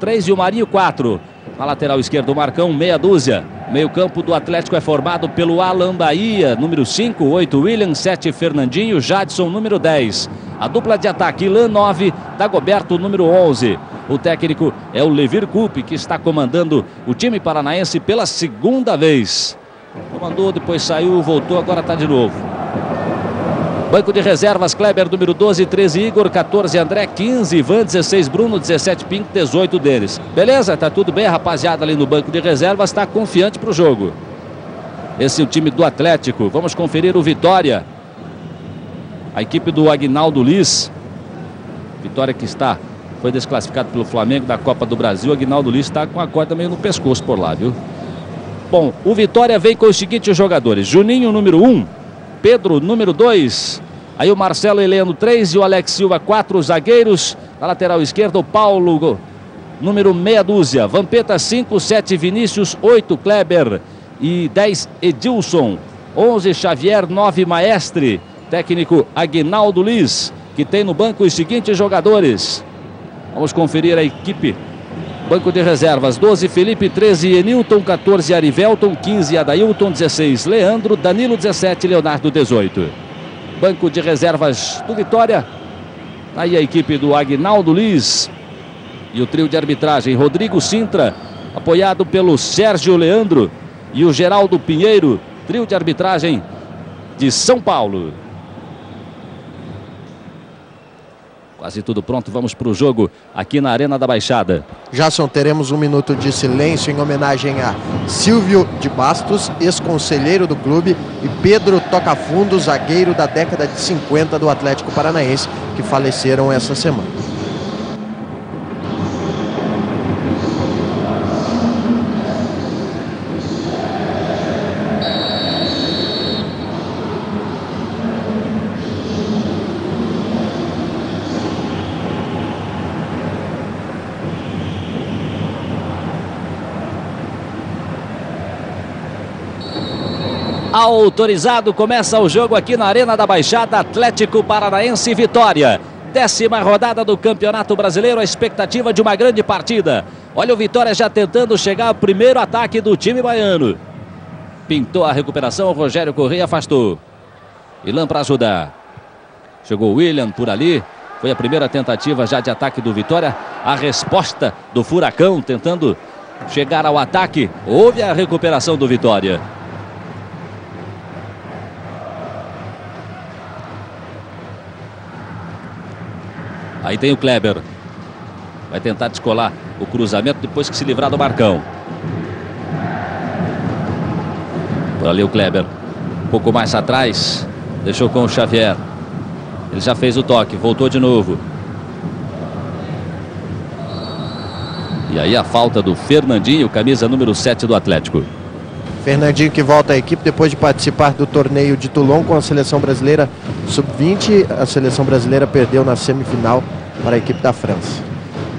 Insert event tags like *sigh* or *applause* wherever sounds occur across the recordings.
3 e o Marinho 4. Na lateral esquerda, o Marcão, meia dúzia. Meio-campo do Atlético é formado pelo Alan Bahia, número 5, 8, William, 7, Fernandinho, Jadson, número 10. A dupla de ataque, Ilan, 9, Dagoberto, número 11. O técnico é o Levir Coupe, que está comandando o time paranaense pela segunda vez. Comandou, depois saiu, voltou, agora está de novo. Banco de reservas, Kleber, número 12, 13, Igor, 14, André, 15, Ivan, 16, Bruno, 17, Pinto, 18 deles. Beleza? Tá tudo bem, rapaziada ali no banco de reservas, está confiante para o jogo. Esse é o time do Atlético. Vamos conferir o Vitória. A equipe do Agnaldo Liz. Vitória que está foi desclassificado pelo Flamengo da Copa do Brasil. Aguinaldo Liz está com a corda meio no pescoço por lá, viu? Bom, o Vitória vem com os seguintes jogadores: Juninho, número 1, um, Pedro, número 2. Aí o Marcelo Heleno, 3 e o Alex Silva, 4 zagueiros. Na lateral esquerda, o Paulo, número meia dúzia. Vampeta, 5, 7 Vinícius, 8 Kleber e 10 Edilson. 11 Xavier, 9 Maestre. Técnico Aguinaldo Liz, que tem no banco os seguintes jogadores: Vamos conferir a equipe. Banco de reservas, 12 Felipe, 13 Enilton, 14 Arivelton, 15 Adailton, 16 Leandro, Danilo 17, Leonardo 18. Banco de reservas do Vitória. Aí a equipe do Agnaldo Liz. E o trio de arbitragem, Rodrigo Sintra, apoiado pelo Sérgio Leandro e o Geraldo Pinheiro, trio de arbitragem de São Paulo. Quase tudo pronto, vamos para o jogo aqui na Arena da Baixada. Jason, teremos um minuto de silêncio em homenagem a Silvio de Bastos, ex-conselheiro do clube, e Pedro Tocafundo, zagueiro da década de 50 do Atlético Paranaense, que faleceram essa semana. Autorizado, começa o jogo aqui na Arena da Baixada, Atlético Paranaense Vitória. Décima rodada do Campeonato Brasileiro, a expectativa de uma grande partida. Olha o Vitória já tentando chegar ao primeiro ataque do time baiano. Pintou a recuperação, o Rogério Correia afastou. Ilan para ajudar. Chegou o William por ali. Foi a primeira tentativa já de ataque do Vitória. A resposta do Furacão tentando chegar ao ataque. Houve a recuperação do Vitória. Aí tem o Kleber. Vai tentar descolar o cruzamento depois que se livrar do Marcão. Por ali o Kleber. Um pouco mais atrás. Deixou com o Xavier. Ele já fez o toque. Voltou de novo. E aí a falta do Fernandinho, camisa número 7 do Atlético. Fernandinho que volta à equipe depois de participar do torneio de Toulon com a seleção brasileira sub-20. A seleção brasileira perdeu na semifinal para a equipe da França.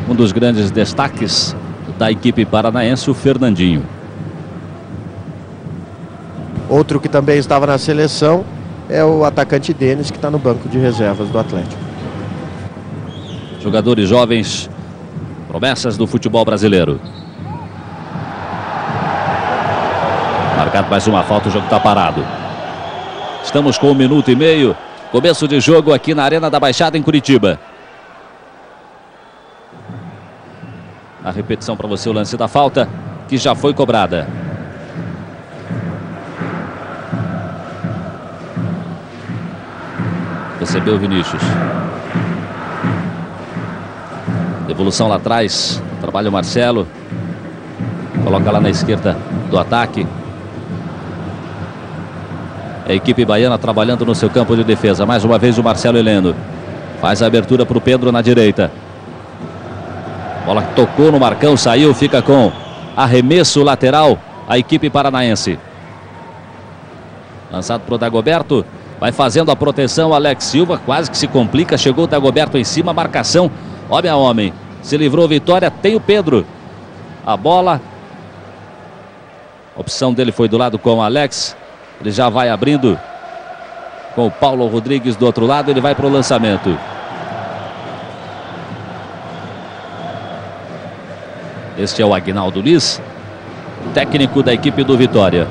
Um dos grandes destaques da equipe paranaense, o Fernandinho. Outro que também estava na seleção é o atacante Denis, que está no banco de reservas do Atlético. Jogadores jovens, promessas do futebol brasileiro. Marcado mais uma falta, o jogo está parado. Estamos com um minuto e meio. Começo de jogo aqui na Arena da Baixada em Curitiba. A repetição para você o lance da falta, que já foi cobrada. Recebeu Vinícius. Devolução lá atrás. Trabalha o Marcelo. Coloca lá na esquerda do ataque. A equipe baiana trabalhando no seu campo de defesa. Mais uma vez o Marcelo Heleno. Faz a abertura para o Pedro na direita. Bola tocou no Marcão, saiu, fica com arremesso lateral a equipe paranaense. Lançado para o Dagoberto. Vai fazendo a proteção, Alex Silva quase que se complica. Chegou o Dagoberto em cima, marcação. Homem a homem. Se livrou Vitória, tem o Pedro. A bola. A opção dele foi do lado com o Alex. Ele já vai abrindo com o Paulo Rodrigues do outro lado. Ele vai para o lançamento. Este é o Agnaldo Liz, técnico da equipe do Vitória.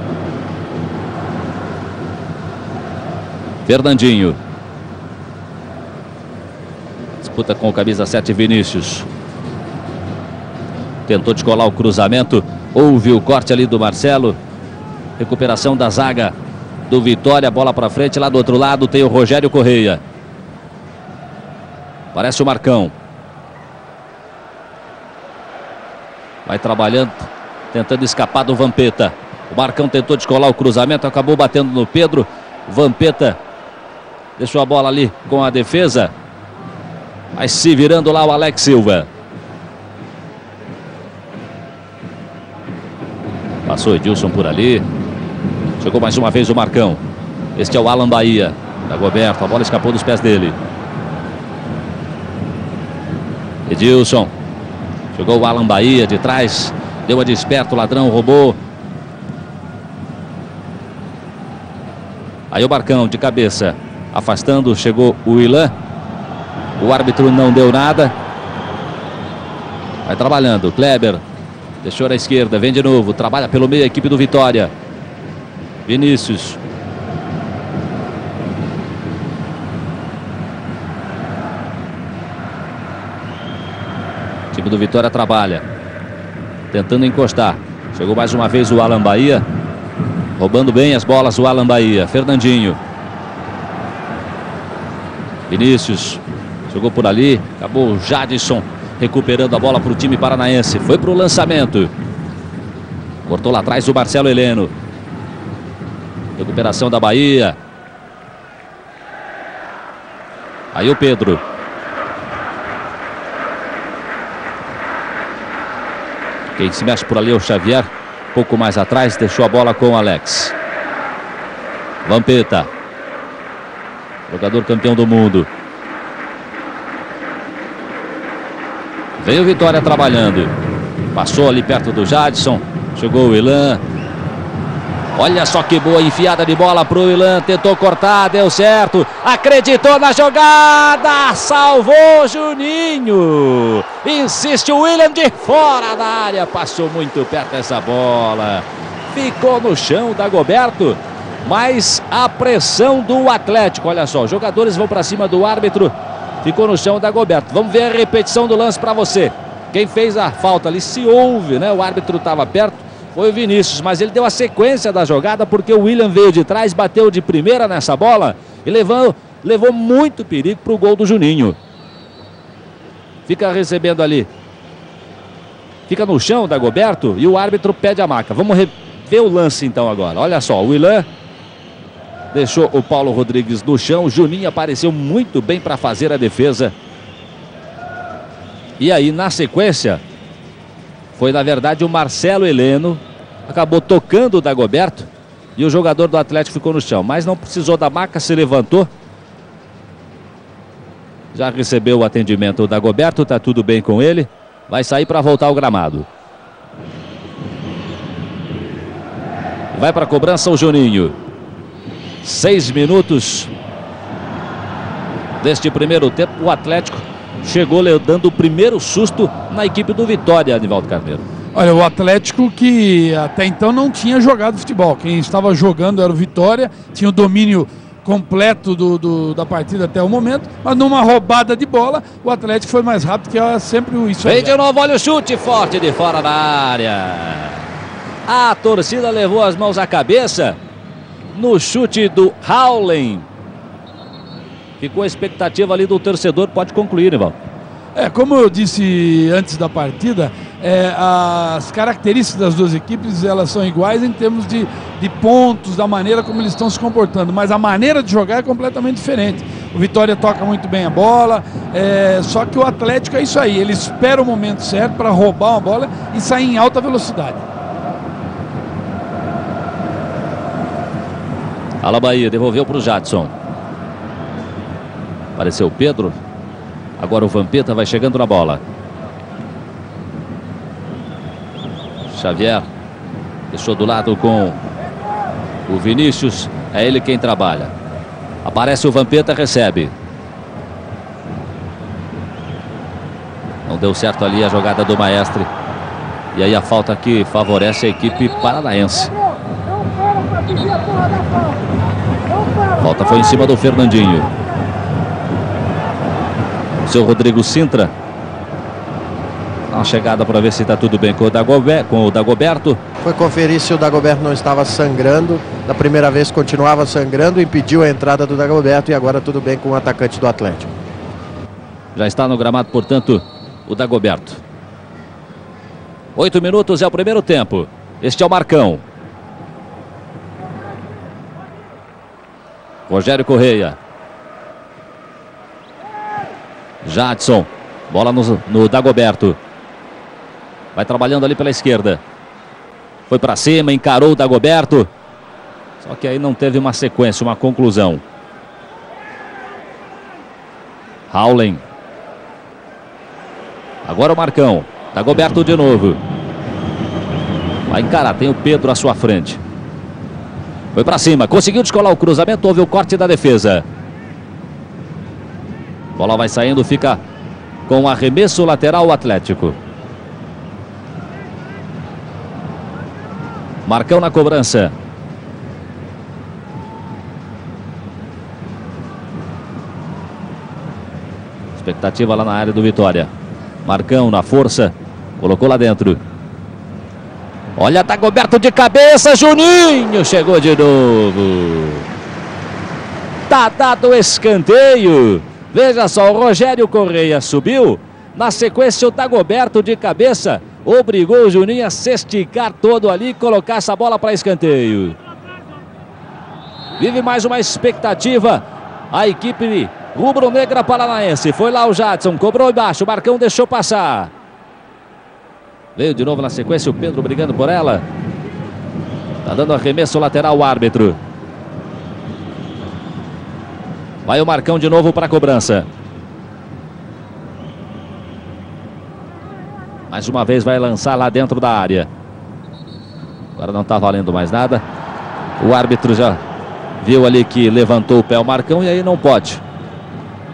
Fernandinho. Disputa com o camisa 7 Vinícius. Tentou descolar o cruzamento. Houve o corte ali do Marcelo. Recuperação da zaga do Vitória. Bola para frente. Lá do outro lado tem o Rogério Correia. Parece o Marcão. Vai trabalhando, tentando escapar do Vampeta. O Marcão tentou descolar o cruzamento, acabou batendo no Pedro. Vampeta deixou a bola ali com a defesa. Mas se virando lá o Alex Silva. Passou Edilson por ali. Chegou mais uma vez o Marcão. Este é o Alan Bahia. Da Goberto. A bola escapou dos pés dele. Edilson. Jogou o Alan Bahia de trás. Deu a desperto, o ladrão roubou. Aí o Barcão de cabeça. Afastando, chegou o Ilan. O árbitro não deu nada. Vai trabalhando. Kleber. Deixou na esquerda. Vem de novo. Trabalha pelo meio a equipe do Vitória. Vinícius. O time do Vitória trabalha. Tentando encostar. Chegou mais uma vez o Alan Bahia. Roubando bem as bolas o Alan Bahia. Fernandinho. Vinícius. Jogou por ali. Acabou o Jadson recuperando a bola para o time paranaense. Foi para o lançamento. Cortou lá atrás o Marcelo Heleno. Recuperação da Bahia. Aí o Pedro. Quem se mexe por ali é o Xavier. Pouco mais atrás, deixou a bola com o Alex. Vampeta. Jogador campeão do mundo. Veio Vitória trabalhando. Passou ali perto do Jadson. Chegou o Ilan. Olha só que boa enfiada de bola para o Ilan. Tentou cortar, deu certo. Acreditou na jogada. Salvou Juninho. Insiste o William de fora da área. Passou muito perto essa bola. Ficou no chão da Goberto. Mas a pressão do Atlético. Olha só, jogadores vão para cima do árbitro. Ficou no chão da Goberto. Vamos ver a repetição do lance para você. Quem fez a falta ali, se houve, né? O árbitro estava perto, foi o Vinícius. Mas ele deu a sequência da jogada porque o William veio de trás, bateu de primeira nessa bola e levou, levou muito perigo para o gol do Juninho. Fica recebendo ali. Fica no chão da Goberto e o árbitro pede a marca. Vamos ver o lance então agora. Olha só, o William deixou o Paulo Rodrigues no chão. Juninho apareceu muito bem para fazer a defesa. E aí, na sequência, foi na verdade o Marcelo Heleno. Acabou tocando o Dagoberto. E o jogador do Atlético ficou no chão. Mas não precisou da maca, se levantou. Já recebeu o atendimento o Dagoberto, tá tudo bem com ele. Vai sair para voltar ao gramado. Vai para a cobrança o Juninho. Seis minutos deste primeiro tempo. O Atlético chegou dando o primeiro susto na equipe do Vitória, Anivaldo Carneiro. Olha, o Atlético que até então não tinha jogado futebol. Quem estava jogando era o Vitória, tinha o domínio completo do, do, da partida até o momento, mas numa roubada de bola, o Atlético foi mais rápido que é sempre isso. Vem de novo, olha o chute forte de fora da área. A torcida levou as mãos à cabeça no chute do Howling. Ficou a expectativa ali do torcedor, pode concluir, Ival. É, como eu disse antes da partida, é, as características das duas equipes elas são iguais em termos de, de pontos, da maneira como eles estão se comportando, mas a maneira de jogar é completamente diferente. O Vitória toca muito bem a bola, é, só que o Atlético é isso aí, ele espera o momento certo para roubar uma bola e sair em alta velocidade. Ala Bahia devolveu para o Jadson. Apareceu o Pedro. Agora o Vampeta vai chegando na bola. Xavier deixou do lado com o Vinícius. É ele quem trabalha. Aparece o Vampeta, recebe. Não deu certo ali a jogada do Maestre. E aí a falta que favorece a equipe paranaense. Falta foi em cima do Fernandinho. Seu Rodrigo Sintra. Dá uma chegada para ver se está tudo bem com o, Dagoberto, com o Dagoberto. Foi conferir se o Dagoberto não estava sangrando. Da primeira vez continuava sangrando, impediu a entrada do Dagoberto e agora tudo bem com o atacante do Atlético. Já está no gramado, portanto, o Dagoberto. Oito minutos é o primeiro tempo. Este é o Marcão. Rogério Correia. Jadson. Bola no, no Dagoberto. Vai trabalhando ali pela esquerda. Foi para cima, encarou o Dagoberto. Só que aí não teve uma sequência, uma conclusão. Howling. Agora o Marcão. Dagoberto de novo. Vai encarar, tem o Pedro à sua frente. Foi para cima, conseguiu descolar o cruzamento, houve o corte da defesa. Bola vai saindo, fica com arremesso lateral Atlético. Marcão na cobrança. Expectativa lá na área do Vitória. Marcão na força. Colocou lá dentro. Olha, tá coberto de cabeça. Juninho chegou de novo. Tá dado o escanteio. Veja só, o Rogério Correia subiu. Na sequência, o Dagoberto de cabeça obrigou o Juninho a se esticar todo ali e colocar essa bola para escanteio. Vive mais uma expectativa. A equipe rubro-negra paranaense. Foi lá o Jadson, cobrou embaixo. O Marcão deixou passar. Veio de novo na sequência o Pedro brigando por ela. Tá dando arremesso lateral o árbitro. Vai o Marcão de novo para a cobrança. Mais uma vez vai lançar lá dentro da área. Agora não está valendo mais nada. O árbitro já viu ali que levantou o pé o Marcão e aí não pode.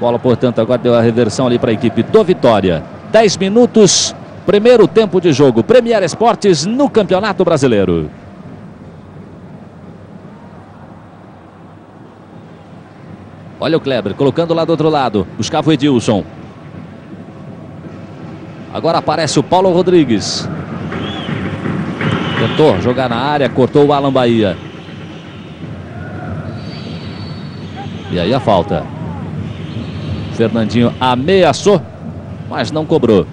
Bola, portanto, agora deu a reversão ali para a equipe do Vitória. 10 minutos, primeiro tempo de jogo. Premier Esportes no Campeonato Brasileiro. Olha o Kleber colocando lá do outro lado. Buscava o Edilson. Agora aparece o Paulo Rodrigues. Tentou jogar na área, cortou o Alan Bahia. E aí a falta. Fernandinho ameaçou, mas não cobrou.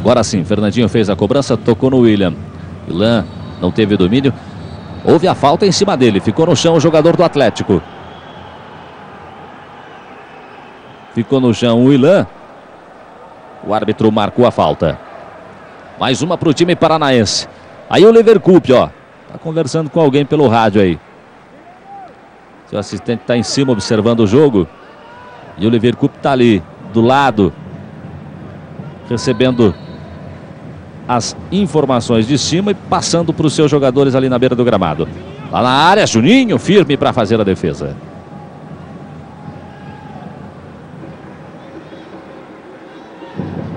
Agora sim, Fernandinho fez a cobrança, tocou no William. Ilan não teve domínio. Houve a falta em cima dele. Ficou no chão o jogador do Atlético. Ficou no chão o Ilan. O árbitro marcou a falta. Mais uma para o time paranaense. Aí o Leverkusen, ó. Tá conversando com alguém pelo rádio aí. Seu assistente está em cima observando o jogo. E o Leverkusen está ali, do lado. Recebendo as informações de cima e passando para os seus jogadores ali na beira do gramado. Lá na área, Juninho firme para fazer a defesa.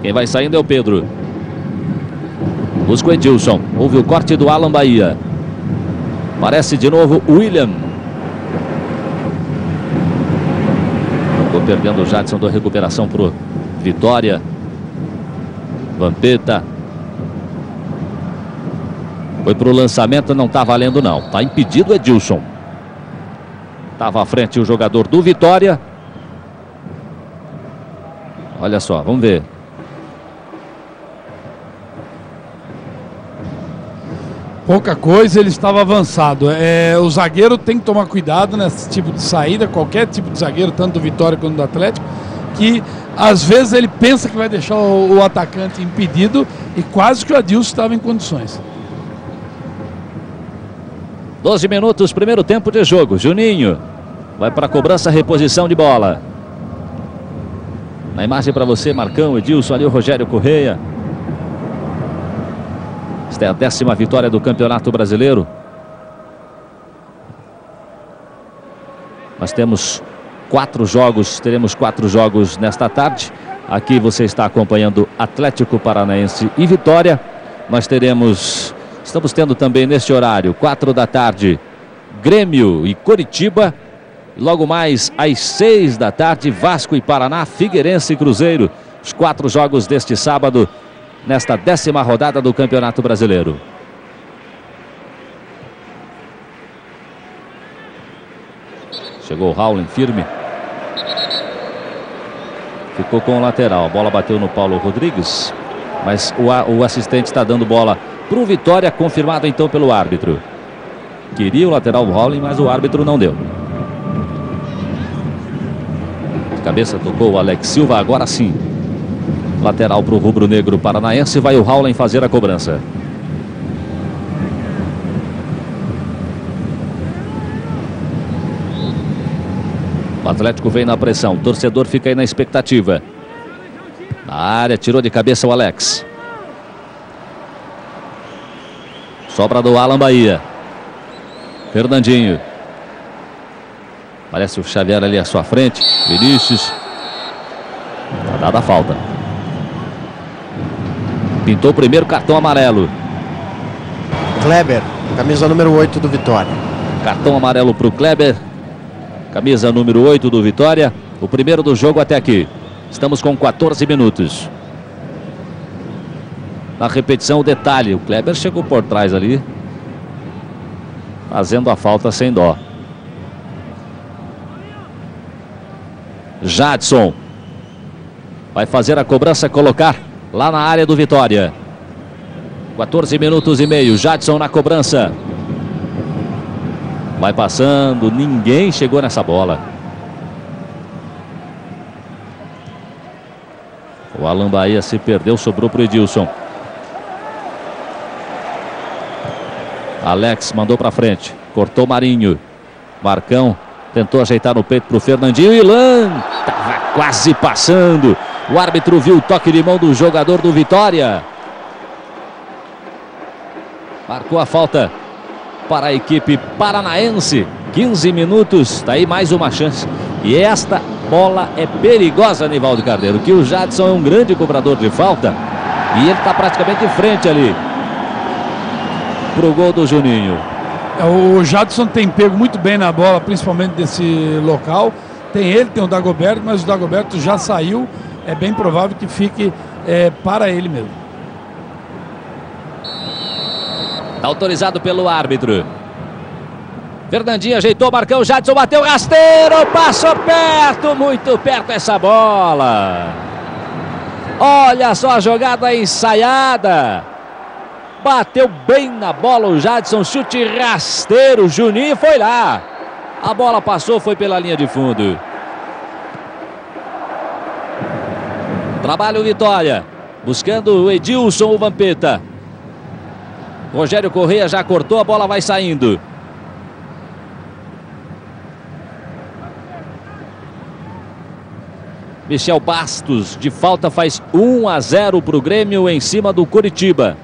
Quem vai saindo é o Pedro. Busca o Edilson. Houve o corte do Alan Bahia. Parece de novo William. Ficou perdendo o Jadson da recuperação para Vitória. Vampeta foi para o lançamento, não está valendo não. Está impedido Edilson. Estava à frente o jogador do Vitória. Olha só, vamos ver. Pouca coisa, ele estava avançado. É, o zagueiro tem que tomar cuidado nesse tipo de saída, qualquer tipo de zagueiro, tanto do Vitória quanto do Atlético, que às vezes ele pensa que vai deixar o, o atacante impedido e quase que o Adilson estava em condições. 12 minutos, primeiro tempo de jogo. Juninho vai para a cobrança, reposição de bola. Na imagem para você, Marcão, Edilson, ali o Rogério Correia. Esta é a décima vitória do Campeonato Brasileiro. Nós temos quatro jogos, teremos quatro jogos nesta tarde. Aqui você está acompanhando Atlético Paranaense e Vitória. Nós teremos, estamos tendo também neste horário, quatro da tarde, Grêmio e Coritiba. Logo mais às seis da tarde, Vasco e Paraná, Figueirense e Cruzeiro. Os quatro jogos deste sábado, nesta décima rodada do Campeonato Brasileiro. Chegou o Howling firme. Ficou com o lateral. A bola bateu no Paulo Rodrigues. Mas o, o assistente está dando bola para o Vitória, confirmado então pelo árbitro. Queria o lateral Howling, mas o árbitro não deu. De cabeça tocou o Alex Silva, agora sim. Lateral para o rubro-negro paranaense. Vai o Howling fazer a cobrança. O Atlético vem na pressão. O torcedor fica aí na expectativa. Na área, tirou de cabeça o Alex. Sobra do Alan Bahia. Fernandinho. Parece o Xavier ali à sua frente. Vinícius. Tá dada a falta. Pintou o primeiro cartão amarelo. Kleber, camisa número 8 do Vitória. Cartão amarelo para o Kleber. Camisa número 8 do Vitória. O primeiro do jogo até aqui. Estamos com 14 minutos. Na repetição, o detalhe: o Kleber chegou por trás ali, fazendo a falta sem dó. Jadson vai fazer a cobrança, colocar lá na área do Vitória. 14 minutos e meio. Jadson na cobrança. Vai passando, ninguém chegou nessa bola. O Alan Bahia se perdeu, sobrou para o Edilson. Alex mandou para frente, cortou Marinho. Marcão tentou ajeitar no peito para o Fernandinho. Ilan estava quase passando. O árbitro viu o toque de mão do jogador do Vitória. Marcou a falta para a equipe paranaense. 15 minutos, está aí mais uma chance. E esta bola é perigosa, Nivaldo Carneiro, que o Jadson é um grande cobrador de falta. E ele está praticamente de frente ali. Para o gol do Juninho. É, o Jadson tem pego muito bem na bola, principalmente desse local. Tem ele, tem o Dagoberto, mas o Dagoberto já saiu. É bem provável que fique é, para ele mesmo. Autorizado pelo árbitro. Fernandinho ajeitou, Marcão, Jadson bateu rasteiro, passou perto, muito perto essa bola. Olha só a jogada ensaiada. Bateu bem na bola o Jadson, chute rasteiro, Juninho foi lá. A bola passou, foi pela linha de fundo. Trabalho Vitória, buscando o Edilson, o Vampeta. Rogério Correia já cortou, a bola vai saindo. Michel Bastos, de falta, faz 1 a 0 para o Grêmio em cima do Curitiba.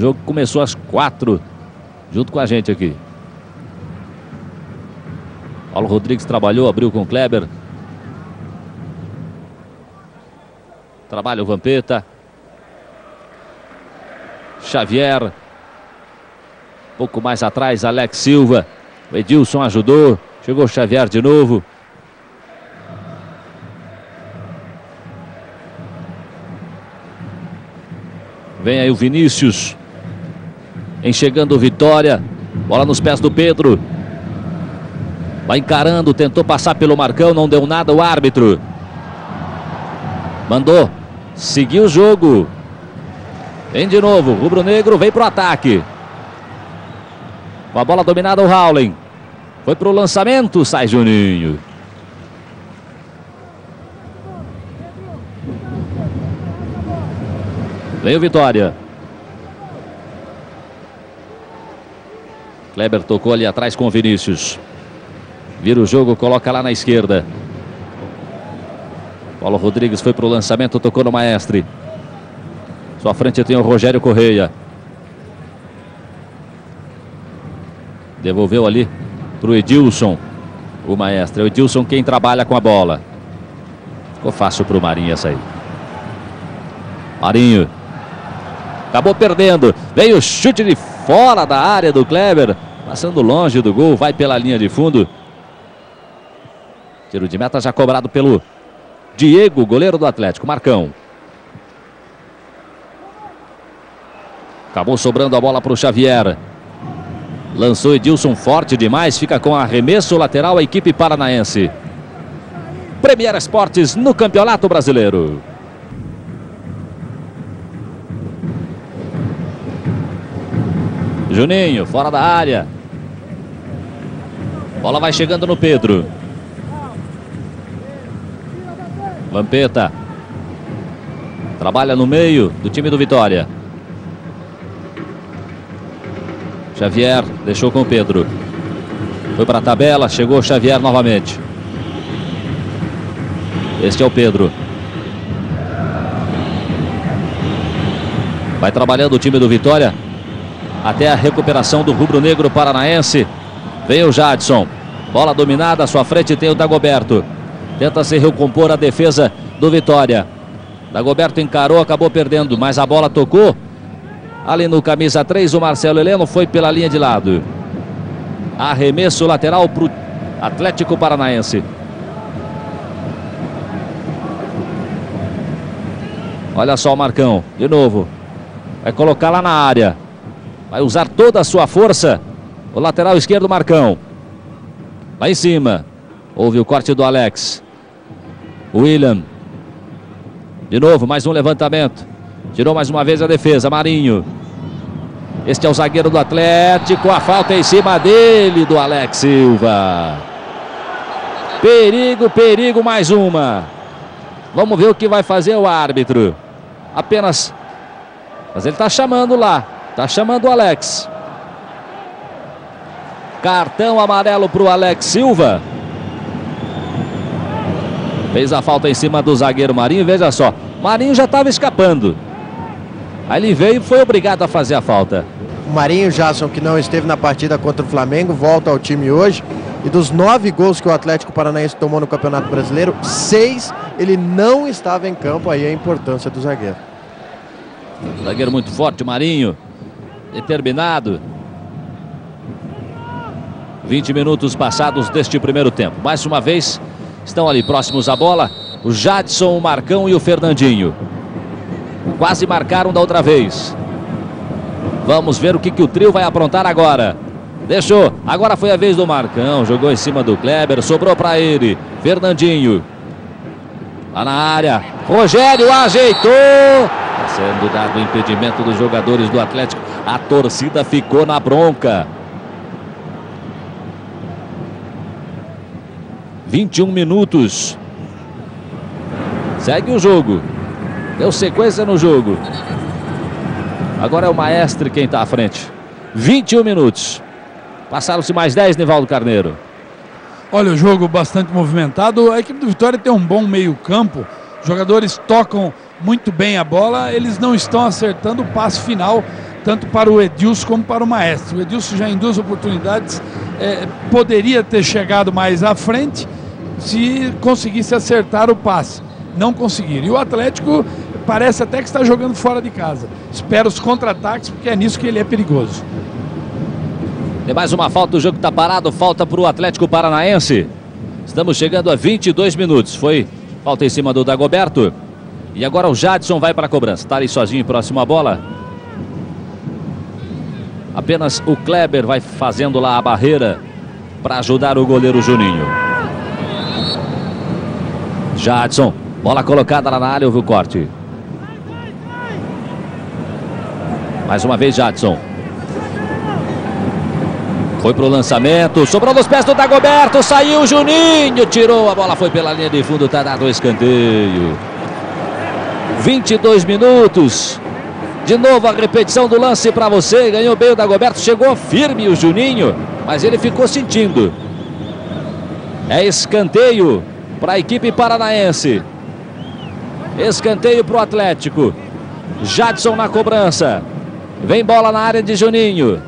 O jogo começou às 4, junto com a gente aqui. Paulo Rodrigues trabalhou, abriu com o Kleber. Trabalha o Vampeta. Xavier. Pouco mais atrás, Alex Silva. O Edilson ajudou. Chegou Xavier de novo. Vem aí o Vinícius. Enxergando Vitória. Bola nos pés do Pedro. Vai encarando, tentou passar pelo Marcão, não deu nada o árbitro. Mandou. Seguiu o jogo. Vem de novo, Rubro Negro vem para o ataque. Com a bola dominada o Howling. Foi para o lançamento, sai Juninho. Vem o Vitória. Kleber tocou ali atrás com o Vinícius. Vira o jogo, coloca lá na esquerda. Paulo Rodrigues foi para o lançamento, tocou no Maestre. Sua frente tem o Rogério Correia. Devolveu ali para o Edilson. O maestro. É o Edilson quem trabalha com a bola. Ficou fácil para o Marinho essa aí. Marinho. Acabou perdendo. Veio o chute de fora da área do Kleber. Passando longe do gol. Vai pela linha de fundo. Tiro de meta já cobrado pelo Diego, goleiro do Atlético. Marcão. Acabou sobrando a bola para o Xavier. Lançou Edilson forte demais. Fica com arremesso lateral a equipe paranaense. Premier Esportes no Campeonato Brasileiro. Juninho, fora da área. Bola vai chegando no Pedro. Lampeta. Trabalha no meio do time do Vitória. Xavier deixou com o Pedro. Foi para a tabela, chegou Xavier novamente. Este é o Pedro. Vai trabalhando o time do Vitória até a recuperação do rubro-negro paranaense. Vem o Jadson. Bola dominada, à sua frente tem o Dagoberto. Tenta se recompor a defesa do Vitória. Dagoberto encarou, acabou perdendo, mas a bola tocou. Ali no camisa 3, o Marcelo Heleno foi pela linha de lado. Arremesso lateral para o Atlético Paranaense. Olha só o Marcão, de novo. Vai colocar lá na área. Vai usar toda a sua força. O lateral esquerdo, Marcão. Lá em cima. Houve o corte do Alex. William. De novo, mais um levantamento. Tirou mais uma vez a defesa. Marinho. Este é o zagueiro do Atlético. A falta em cima dele, do Alex Silva. Perigo, perigo, mais uma. Vamos ver o que vai fazer o árbitro. Apenas. Mas ele está chamando lá. Está chamando o Alex. Cartão amarelo para o Alex Silva. Fez a falta em cima do zagueiro Marinho. Veja só. Marinho já estava escapando. Aí ele veio e foi obrigado a fazer a falta. O Marinho Jasson, que não esteve na partida contra o Flamengo, volta ao time hoje. E dos nove gols que o Atlético Paranaense tomou no Campeonato Brasileiro, seis ele não estava em campo. Aí a importância do zagueiro. Zagueiro muito forte, Marinho. Determinado. 20 minutos passados deste primeiro tempo. Mais uma vez, estão ali próximos à bola. O Jadson, o Marcão e o Fernandinho. Quase marcaram da outra vez. Vamos ver o que, que o trio vai aprontar agora. Deixou. Agora foi a vez do Marcão. Jogou em cima do Kleber. Sobrou para ele. Fernandinho. Lá na área. Rogério ajeitou. Está sendo dado o impedimento dos jogadores do Atlético. A torcida ficou na bronca. 21 minutos. Segue o jogo. Deu sequência no jogo. Agora é o Maestre quem está à frente. 21 minutos. Passaram-se mais 10, Nivaldo Carneiro. Olha, o jogo bastante movimentado. A equipe do Vitória tem um bom meio-campo. Jogadores tocam muito bem a bola. Eles não estão acertando o passe final, tanto para o Edilson como para o Maestro. O Edilson já em duas oportunidades é, poderia ter chegado mais à frente se conseguisse acertar o passe. Não conseguiram. E o Atlético parece até que está jogando fora de casa. Espera os contra-ataques, porque é nisso que ele é perigoso. Tem mais uma falta, o jogo está parado, falta para o Atlético Paranaense. Estamos chegando a 22 minutos. Foi falta em cima do Dagoberto. E agora o Jadson vai para a cobrança. Está ali sozinho, próximo à bola. Apenas o Kleber vai fazendo lá a barreira para ajudar o goleiro Juninho. Jadson, bola colocada lá na área, houve o corte. Mais uma vez Jadson. Foi pro lançamento, sobrou nos pés do Dagoberto, saiu Juninho, tirou, a bola foi pela linha de fundo, tá dado o escanteio. 22 minutos. De novo a repetição do lance para você, ganhou bem o Dagoberto, chegou firme o Juninho, mas ele ficou sentindo. É escanteio para a equipe paranaense. Escanteio para o Atlético. Jadson na cobrança. Vem bola na área de Juninho.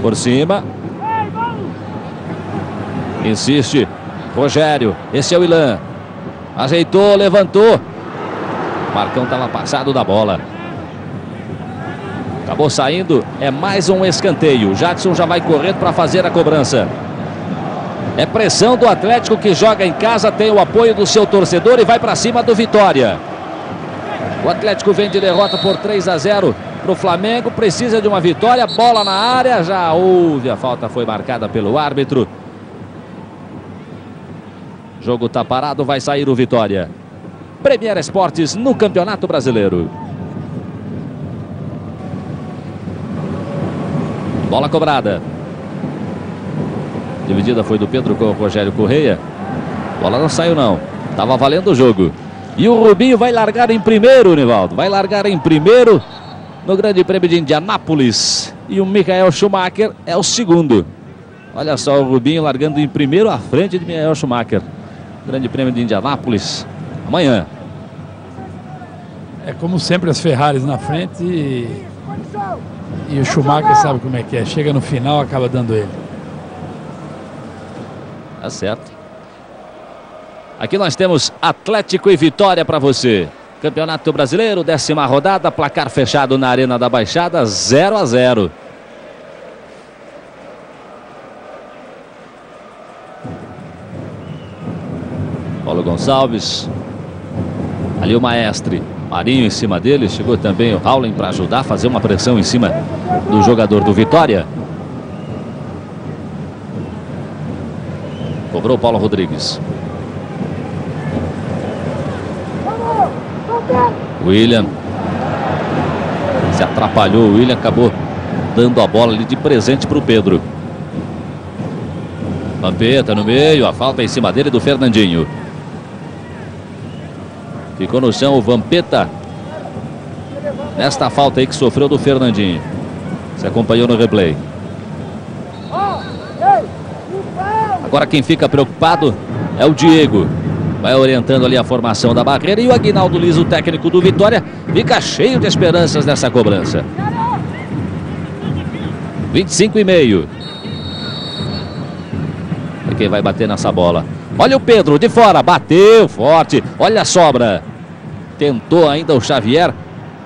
Por cima. Insiste Rogério, esse é o Ilan. Ajeitou, levantou. Marcão estava passado da bola. Acabou saindo, é mais um escanteio. Jadson já vai correndo para fazer a cobrança. É pressão do Atlético que joga em casa, tem o apoio do seu torcedor e vai para cima do Vitória. O Atlético vem de derrota por 3 a 0 para o Flamengo, precisa de uma vitória, bola na área, já houve, a falta foi marcada pelo árbitro. Jogo está parado, vai sair o Vitória. Premier Esportes no Campeonato Brasileiro. Bola cobrada. Dividida foi do Pedro com o Rogério Correia. Bola não saiu não. Tava valendo o jogo. E o Rubinho vai largar em primeiro, Nivaldo. Vai largar em primeiro no Grande Prêmio de Indianápolis. E o Michael Schumacher é o segundo. Olha só o Rubinho largando em primeiro à frente de Michael Schumacher. Grande Prêmio de Indianápolis. Amanhã. É como sempre as Ferraris na frente e, e o Schumacher sabe como é que é. Chega no final, acaba dando ele. Tá certo. Aqui nós temos Atlético e Vitória para você. Campeonato Brasileiro, décima rodada, placar fechado na Arena da Baixada, 0 a 0. Paulo Gonçalves. Ali o Maestre. Marinho em cima dele. Chegou também o Howling para ajudar fazer uma pressão em cima do jogador do Vitória. Cobrou Paulo Rodrigues. William. Se atrapalhou. O William acabou dando a bola ali de presente para o Pedro. Vampeta no meio. A falta em cima dele do Fernandinho. Ficou no chão o Vampeta. Nesta falta aí que sofreu do Fernandinho. Se acompanhou no replay. Agora quem fica preocupado é o Diego. Vai orientando ali a formação da barreira. E o Aguinaldo Liso, o técnico do Vitória, fica cheio de esperanças nessa cobrança. 25 e meio. E quem vai bater nessa bola? Olha o Pedro de fora, bateu forte. Olha a sobra. Tentou ainda o Xavier.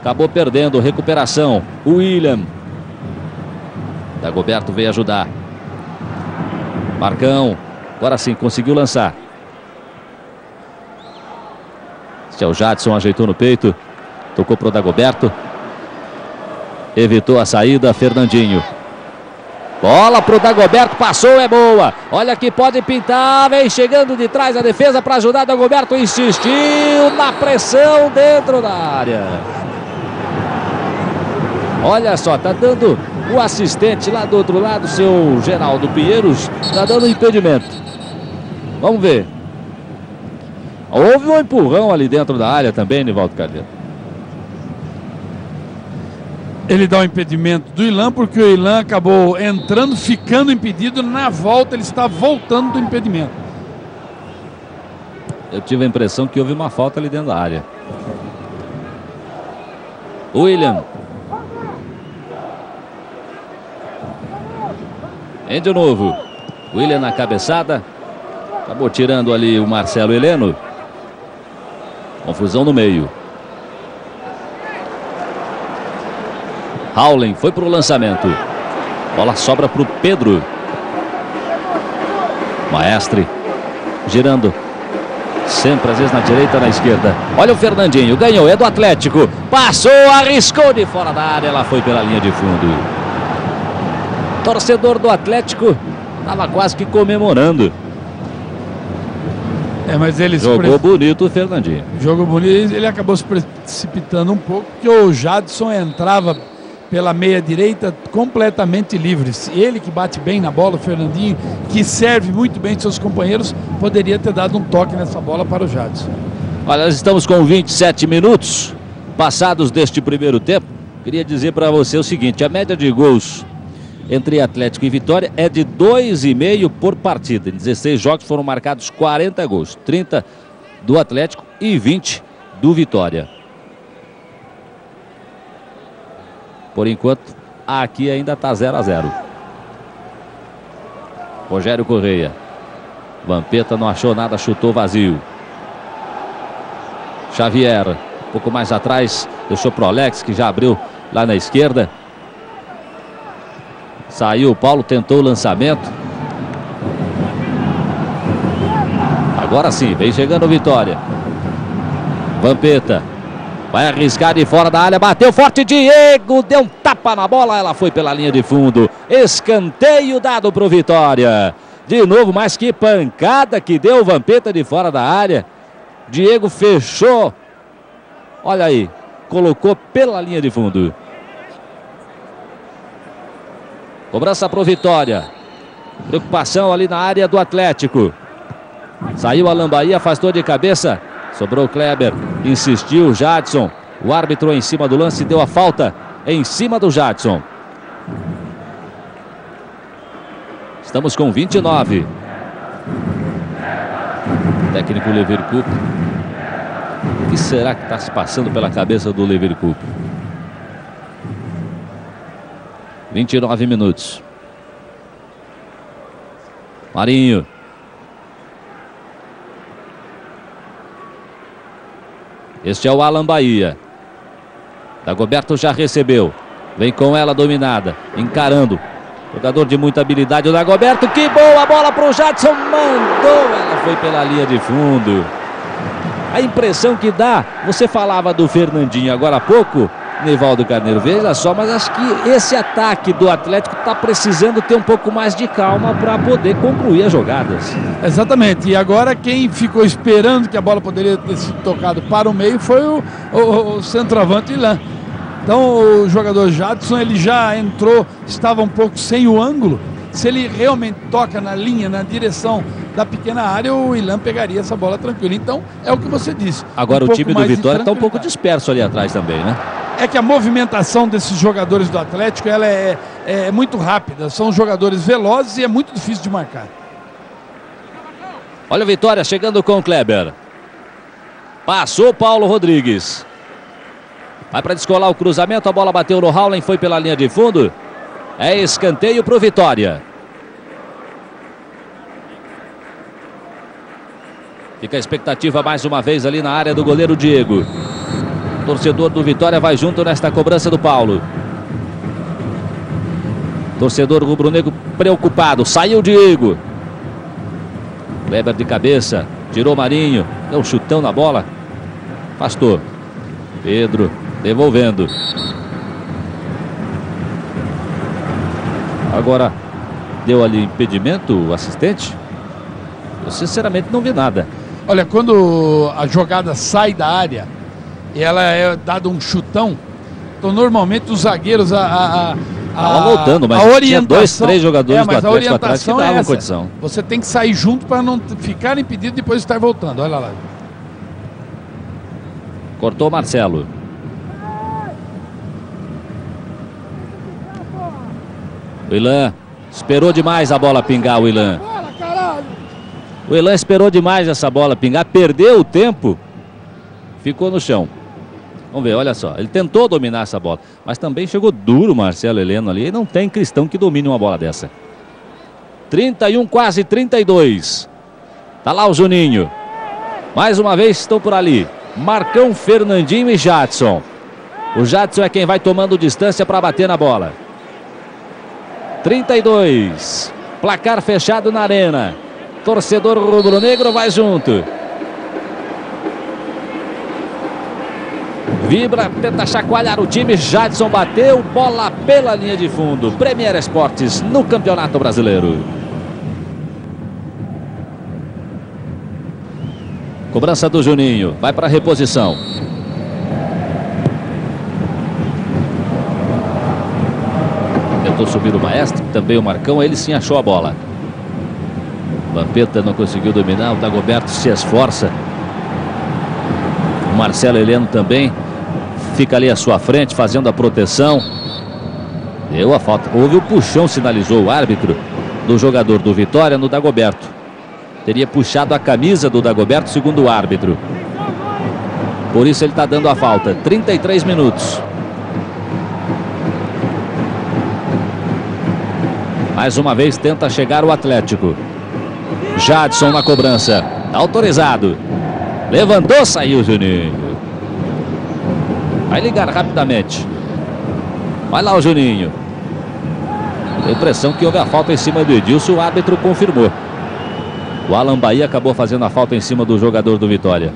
Acabou perdendo. Recuperação. O William. Dagoberto veio ajudar. Marcão. Agora sim, conseguiu lançar. Este é o Jadson, ajeitou no peito. Tocou para o Dagoberto. Evitou a saída, Fernandinho. Bola para o Dagoberto, passou, é boa. Olha que pode pintar, vem chegando de trás a defesa para ajudar. Dagoberto insistiu na pressão dentro da área. Olha só, tá dando o assistente lá do outro lado, seu Geraldo Pinheiros, tá dando impedimento. Vamos ver. Houve um empurrão ali dentro da área também, Nivaldo Cardeiro. Ele dá o um impedimento do Ilan, porque o Ilan acabou entrando, ficando impedido. Na volta, ele está voltando do impedimento. Eu tive a impressão que houve uma falta ali dentro da área. William. Em de novo. William na cabeçada. Acabou tirando ali o Marcelo Heleno. Confusão no meio. Howling foi para o lançamento. Bola sobra para o Pedro. Maestre girando. Sempre, às vezes na direita, na esquerda. Olha o Fernandinho, ganhou, é do Atlético. Passou, arriscou de fora da área, ela foi pela linha de fundo. Torcedor do Atlético estava quase que comemorando. É, mas ele Jogou bonito o Fernandinho. Jogou bonito, ele acabou se precipitando um pouco, porque o Jadson entrava pela meia direita completamente livres. Ele que bate bem na bola, o Fernandinho, que serve muito bem seus companheiros, poderia ter dado um toque nessa bola para o Jadson. Olha, nós estamos com 27 minutos passados deste primeiro tempo. Queria dizer para você o seguinte: a média de gols entre Atlético e Vitória é de 2,5 por partida. Em 16 jogos foram marcados 40 gols, 30 do Atlético e 20 do Vitória. Por enquanto, aqui ainda está 0 a 0. Rogério Correia. Vampeta não achou nada, chutou vazio. Xavier, um pouco mais atrás, deixou pro Alex, que já abriu lá na esquerda. Saiu o Paulo, tentou o lançamento. Agora sim, vem chegando o Vitória. Vampeta. Vai arriscar de fora da área, bateu forte, Diego, deu um tapa na bola, ela foi pela linha de fundo. Escanteio dado para o Vitória. De novo, mas que pancada que deu o Vampeta de fora da área. Diego fechou. Olha aí, colocou pela linha de fundo. Cobrança para o Vitória. Preocupação ali na área do Atlético. Saiu a Lambaí, afastou de cabeça. Sobrou o Kleber. Insistiu o Jadson. O árbitro em cima do lance deu a falta em cima do Jadson. Estamos com 29. Técnico Leverkusen. O que será que está se passando pela cabeça do Leverkusen? 29 minutos. Marinho. Este é o Alan Bahia. Dagoberto já recebeu. Vem com ela dominada. Encarando. Jogador de muita habilidade. O Dagoberto. Que boa bola para o Jadson. Mandou. Ela foi pela linha de fundo. A impressão que dá. Você falava do Fernandinho agora há pouco. Nevaldo Carneiro, veja só, mas acho que esse ataque do Atlético está precisando ter um pouco mais de calma para poder concluir as jogadas. Exatamente, e agora quem ficou esperando que a bola poderia ter sido tocado para o meio foi o, o, o centroavante Ilan. Então o jogador Jadson ele já entrou, estava um pouco sem o ângulo. Se ele realmente toca na linha, na direção da pequena área, o Ilan pegaria essa bola tranquilo. Então é o que você disse. Agora um o time do Vitória está um pouco disperso ali atrás também, né? É que a movimentação desses jogadores do Atlético ela é, é muito rápida. São jogadores velozes e é muito difícil de marcar. Olha a vitória chegando com o Kleber. Passou Paulo Rodrigues. Vai para descolar o cruzamento. A bola bateu no Howland, foi pela linha de fundo. É escanteio para o Vitória. Fica a expectativa mais uma vez ali na área do goleiro Diego. Torcedor do Vitória vai junto nesta cobrança do Paulo. Torcedor rubro-negro preocupado. Saiu o Diego. Weber de cabeça. Tirou Marinho. Deu um chutão na bola. Pastor. Pedro devolvendo. Agora deu ali impedimento o assistente? Eu sinceramente não vi nada. Olha, quando a jogada sai da área, e ela é dado um chutão. Então, normalmente os zagueiros a, a, a voltando, mas a orientação, tinha dois, três jogadores é, mas do Atlético atrás que davam é condição. Você tem que sair junto para não ficar impedido depois de estar voltando. Olha lá. Cortou Marcelo. O Ilan esperou demais a bola pingar, o Ilan. O Ilan esperou demais essa bola pingar, perdeu o tempo, ficou no chão. Vamos ver, olha só. Ele tentou dominar essa bola, mas também chegou duro o Marcelo Heleno ali. E não tem cristão que domine uma bola dessa. 31, quase 32. Tá lá o Juninho. Mais uma vez estão por ali. Marcão, Fernandinho e Jadson. O Jadson é quem vai tomando distância para bater na bola. 32. Placar fechado na arena. Torcedor rubro-negro vai junto. Vibra, tenta chacoalhar o time. Jadson bateu, bola pela linha de fundo. Premier Esportes no Campeonato Brasileiro. Cobrança do Juninho. Vai para a reposição. Tentou subir o Maestro, também o Marcão. Ele sim achou a bola. Vampeta não conseguiu dominar. O Dagoberto se esforça. O Marcelo Heleno também fica ali à sua frente fazendo a proteção. Deu a falta. Houve o puxão, sinalizou o árbitro do jogador do Vitória no Dagoberto. Teria puxado a camisa do Dagoberto, segundo o árbitro. Por isso ele está dando a falta. 33 minutos. Mais uma vez tenta chegar o Atlético. Jadson na cobrança. Autorizado. Levantou, saiu Juninho. Vai ligar rapidamente. Vai lá o Juninho. A impressão que houve a falta em cima do Edilson, o árbitro confirmou. O Alan Bahia acabou fazendo a falta em cima do jogador do Vitória.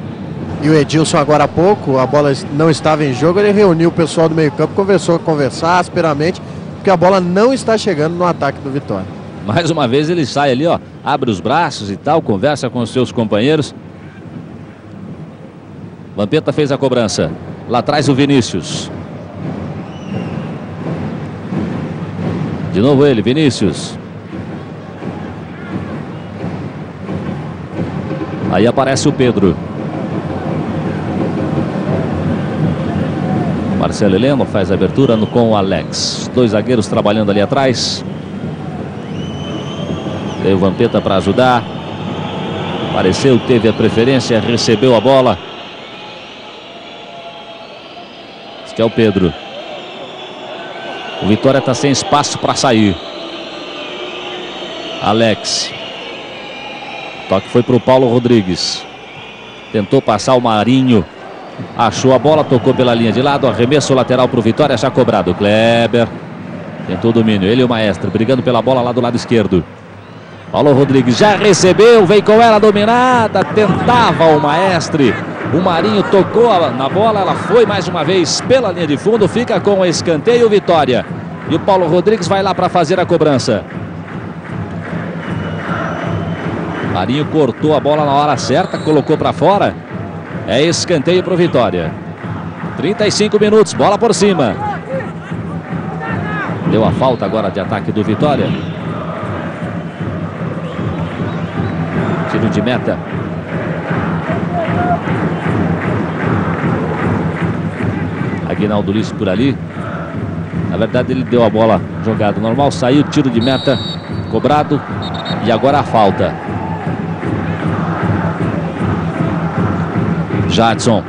E o Edilson agora há pouco, a bola não estava em jogo, ele reuniu o pessoal do meio campo, conversou, conversar asperamente, porque a bola não está chegando no ataque do Vitória. Mais uma vez ele sai ali, ó, abre os braços e tal, conversa com os seus companheiros. Vampeta fez a cobrança. Lá atrás o Vinícius. De novo ele, Vinícius. Aí aparece o Pedro. Marcelo Heleno faz a abertura no, com o Alex. Dois zagueiros trabalhando ali atrás. Veio o Vampeta para ajudar. Apareceu, teve a preferência, recebeu a bola. É o Pedro. O Vitória está sem espaço para sair. Alex. Toque foi para o Paulo Rodrigues. Tentou passar o Marinho. Achou a bola, tocou pela linha de lado. Arremesso lateral para o Vitória, já cobrado. Kleber. Tentou o domínio. Ele e o Maestro brigando pela bola lá do lado esquerdo. Paulo Rodrigues já recebeu, vem com ela dominada. Tentava o Maestre. O Marinho tocou na bola, ela foi mais uma vez pela linha de fundo, fica com o escanteio Vitória. E o Paulo Rodrigues vai lá para fazer a cobrança. Marinho cortou a bola na hora certa, colocou para fora. É escanteio para o Vitória. 35 minutos, bola por cima. Deu a falta agora de ataque do Vitória. Tiro de meta. Aguinaldo Lice por ali. Na verdade, ele deu a bola jogada normal, saiu, tiro de meta cobrado e agora a falta. Jadson.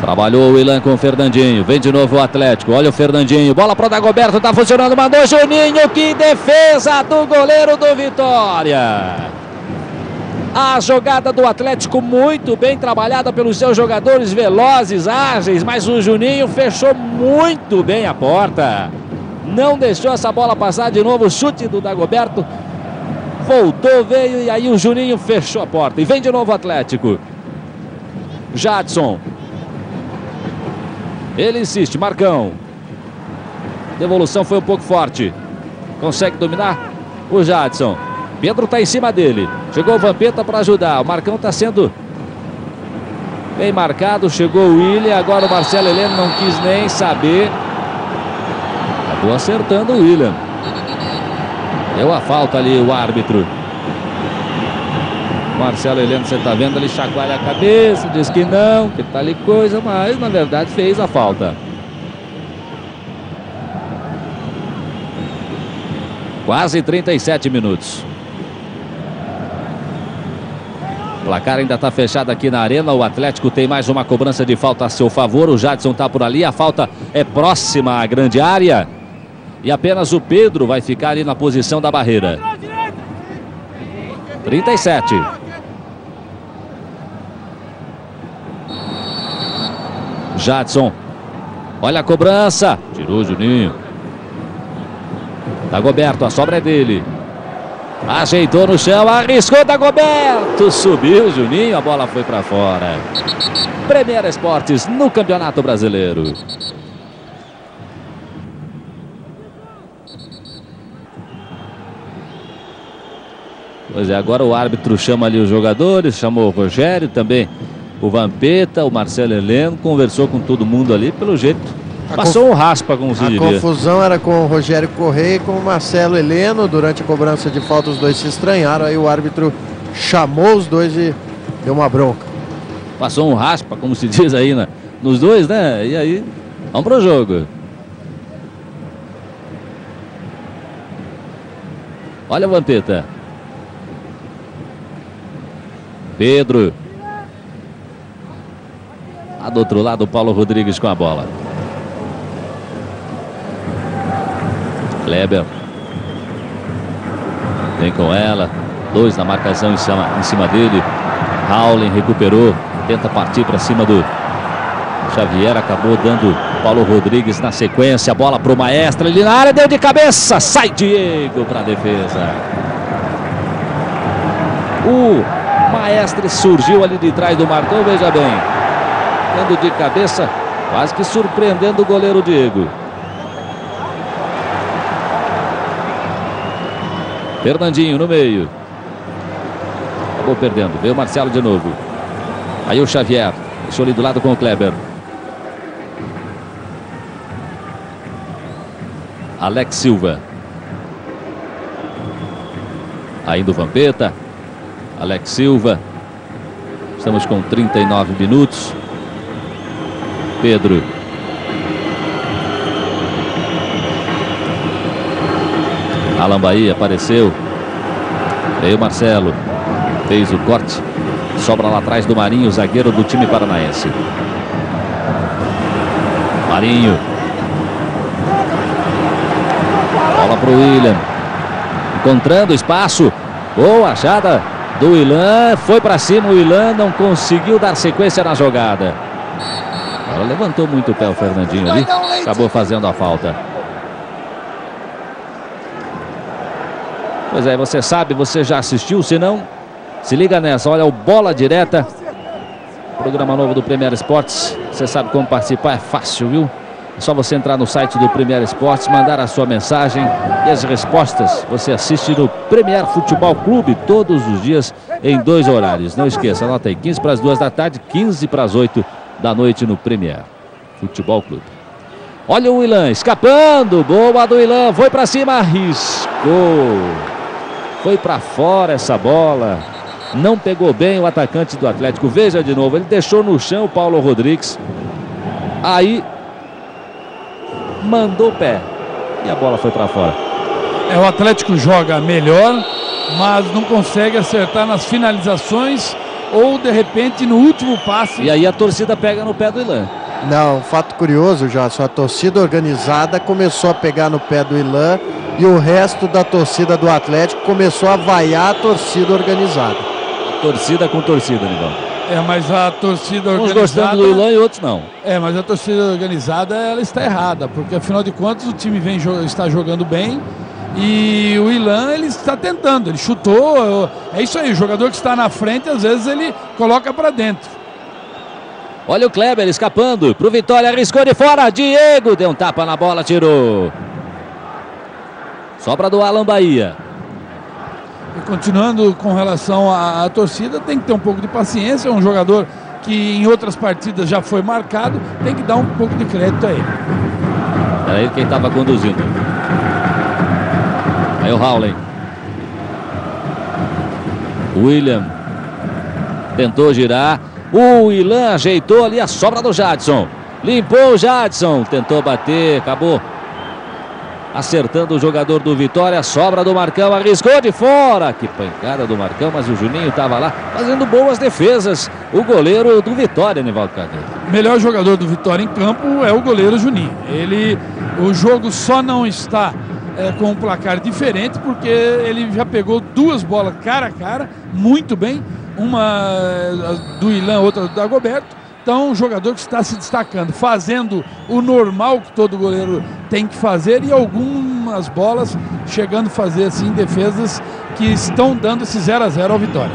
Trabalhou o Ilan com o Fernandinho. Vem de novo o Atlético. Olha o Fernandinho. Bola para o Dagoberto. Tá funcionando. Mandou Juninho. Que defesa do goleiro do Vitória. A jogada do Atlético muito bem trabalhada pelos seus jogadores velozes, ágeis, mas o Juninho fechou muito bem a porta. Não deixou essa bola passar de novo. O chute do Dagoberto. Voltou, veio e aí o Juninho fechou a porta. E vem de novo o Atlético. Jadson. Ele insiste, Marcão. Devolução foi um pouco forte. Consegue dominar o Jadson. Pedro está em cima dele. Chegou o Vampeta para ajudar. O Marcão está sendo bem marcado. Chegou o William. Agora o Marcelo Heleno não quis nem saber. Acabou acertando o William. Deu a falta ali o árbitro. Marcelo Heleno, você está vendo, ele chacoalha a cabeça, diz que não, que tá ali coisa, mas na verdade fez a falta. Quase 37 minutos. O placar ainda está fechado aqui na arena. O Atlético tem mais uma cobrança de falta a seu favor. O Jadson está por ali. A falta é próxima à grande área. E apenas o Pedro vai ficar ali na posição da barreira. 37. Jadson. Olha a cobrança. Tirou o Juninho. Dagoberto, a sobra é dele. Ajeitou no chão, arriscou Dagoberto. Subiu Juninho, a bola foi para fora. Premier Esportes no Campeonato Brasileiro. Pois é, agora o árbitro chama ali os jogadores, chamou o Rogério também, o Vampeta, o Marcelo Heleno, conversou com todo mundo ali, pelo jeito Passou um raspa, como se A diria. confusão era com o Rogério Correia e com o Marcelo Heleno. Durante a cobrança de falta, os dois se estranharam. Aí o árbitro chamou os dois e deu uma bronca. Passou um raspa, como se diz aí, né? Nos dois, né? E aí, vamos pro jogo. Olha o Vampeta. Pedro. Lá do outro lado, o Paulo Rodrigues com a bola. Kleber. Vem com ela. Dois na marcação em cima, em cima dele. Howling recuperou. Tenta partir para cima do Xavier. Acabou dando Paulo Rodrigues na sequência. Bola para o Maestra. Ele na área, deu de cabeça. Sai Diego para a defesa. O Maestre surgiu ali de trás do Marcão. Veja bem. Dando de cabeça. Quase que surpreendendo o goleiro Diego. Fernandinho no meio. Acabou perdendo. Veio o Marcelo de novo. Aí o Xavier. Deixou ali do lado com o Kleber. Alex Silva. Ainda o Vampeta. Alex Silva. Estamos com 39 minutos. Pedro. Alan Bahia apareceu. Veio Marcelo. Fez o corte. Sobra lá atrás do Marinho, zagueiro do time paranaense. Marinho. Bola para o William. Encontrando espaço. Boa achada do Willan. Foi para cima. O Willan não conseguiu dar sequência na jogada. Agora levantou muito o pé o Fernandinho ali. Acabou fazendo a falta. Pois é, você sabe, você já assistiu, se não, se liga nessa. Olha o Bola Direta. Programa novo do Premier Esportes. Você sabe como participar, é fácil, viu? É só você entrar no site do Premier Esportes, mandar a sua mensagem e as respostas você assiste no Premier Futebol Clube todos os dias em dois horários. Não esqueça, anota aí, 15 para as 2 da tarde, 15 para as 8 da noite no Premier Futebol Clube. Olha o Willan escapando, boa do Willan, foi para cima, arriscou. Foi para fora essa bola. Não pegou bem o atacante do Atlético. Veja de novo, ele deixou no chão o Paulo Rodrigues. Aí mandou o pé. E a bola foi para fora. É, o Atlético joga melhor, mas não consegue acertar nas finalizações ou de repente no último passe. E aí a torcida pega no pé do Ilan. Não, um fato curioso, já a torcida organizada começou a pegar no pé do Ilan e o resto da torcida do Atlético começou a vaiar a torcida organizada. Torcida com torcida, Nivão. É, mas a torcida Uns organizada. gostando do Ilan e outros não. É, mas a torcida organizada ela está errada, porque afinal de contas o time vem está jogando bem e o Ilan ele está tentando, ele chutou, é isso aí, o jogador que está na frente às vezes ele coloca para dentro. Olha o Kleber escapando pro Vitória, arriscou de fora. Diego deu um tapa na bola, tirou. Sobra do Alan Bahia. E continuando com relação à, à torcida, tem que ter um pouco de paciência, é um jogador que em outras partidas já foi marcado, tem que dar um pouco de crédito a ele. Era ele quem estava conduzindo. Aí o Howley. William. Tentou girar. O Ilan ajeitou ali a sobra do Jadson. Limpou o Jadson. Tentou bater. Acabou acertando o jogador do Vitória. Sobra do Marcão. Arriscou de fora. Que pancada do Marcão. Mas o Juninho estava lá fazendo boas defesas. O goleiro do Vitória, Nivaldo Carneiro. melhor jogador do Vitória em campo é o goleiro Juninho. Ele, o jogo só não está é, com um placar diferente porque ele já pegou duas bolas cara a cara, muito bem, uma é, do Ilan, outra do Dagoberto. Então, um jogador que está se destacando, fazendo o normal que todo goleiro tem que fazer e algumas bolas chegando a fazer assim defesas que estão dando esse 0 a 0 ao Vitória.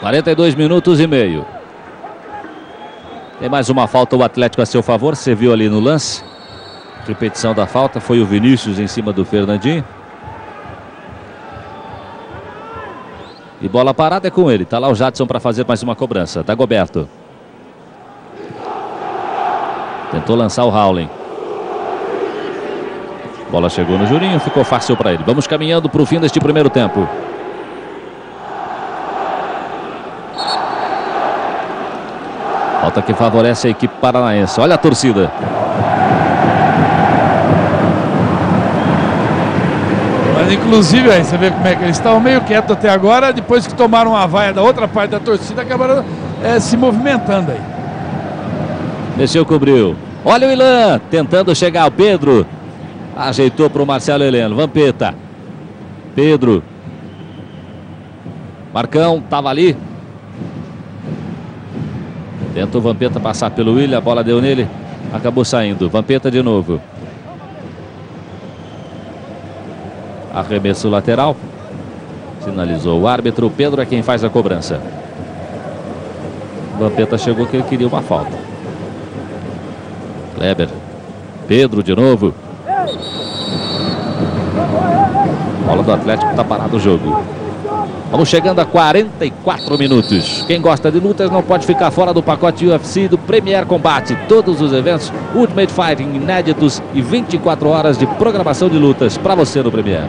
42 minutos e meio. Tem mais uma falta o Atlético a seu favor. Você viu ali no lance. Repetição da falta. Foi o Vinícius em cima do Fernandinho. E bola parada é com ele. Tá lá o Jadson para fazer mais uma cobrança. Dagoberto. Tentou lançar o Howling. Bola chegou no Juninho, ficou fácil para ele. Vamos caminhando para o fim deste primeiro tempo. Falta que favorece a equipe paranaense. Olha a torcida. Mas inclusive aí, você vê como é que eles estavam meio quietos até agora, depois que tomaram uma vaia da outra parte da torcida, acabaram é, se movimentando aí. Mexeu, cobriu. Olha o Ilan tentando chegar ao Pedro. Ajeitou para o Marcelo Heleno. Vampeta. Pedro. Marcão estava ali. Tentou Vampeta passar pelo William, a bola deu nele, acabou saindo. Vampeta de novo. Arremesso lateral. Sinalizou o árbitro. Pedro é quem faz a cobrança. Vampeta chegou que ele queria uma falta. Kleber. Pedro de novo. Bola do Atlético está parado o jogo. Vamos chegando a 44 minutos. Quem gosta de lutas não pode ficar fora do pacote UFC do Premier Combate. Todos os eventos Ultimate Fighting inéditos e 24 horas de programação de lutas para você no Premier.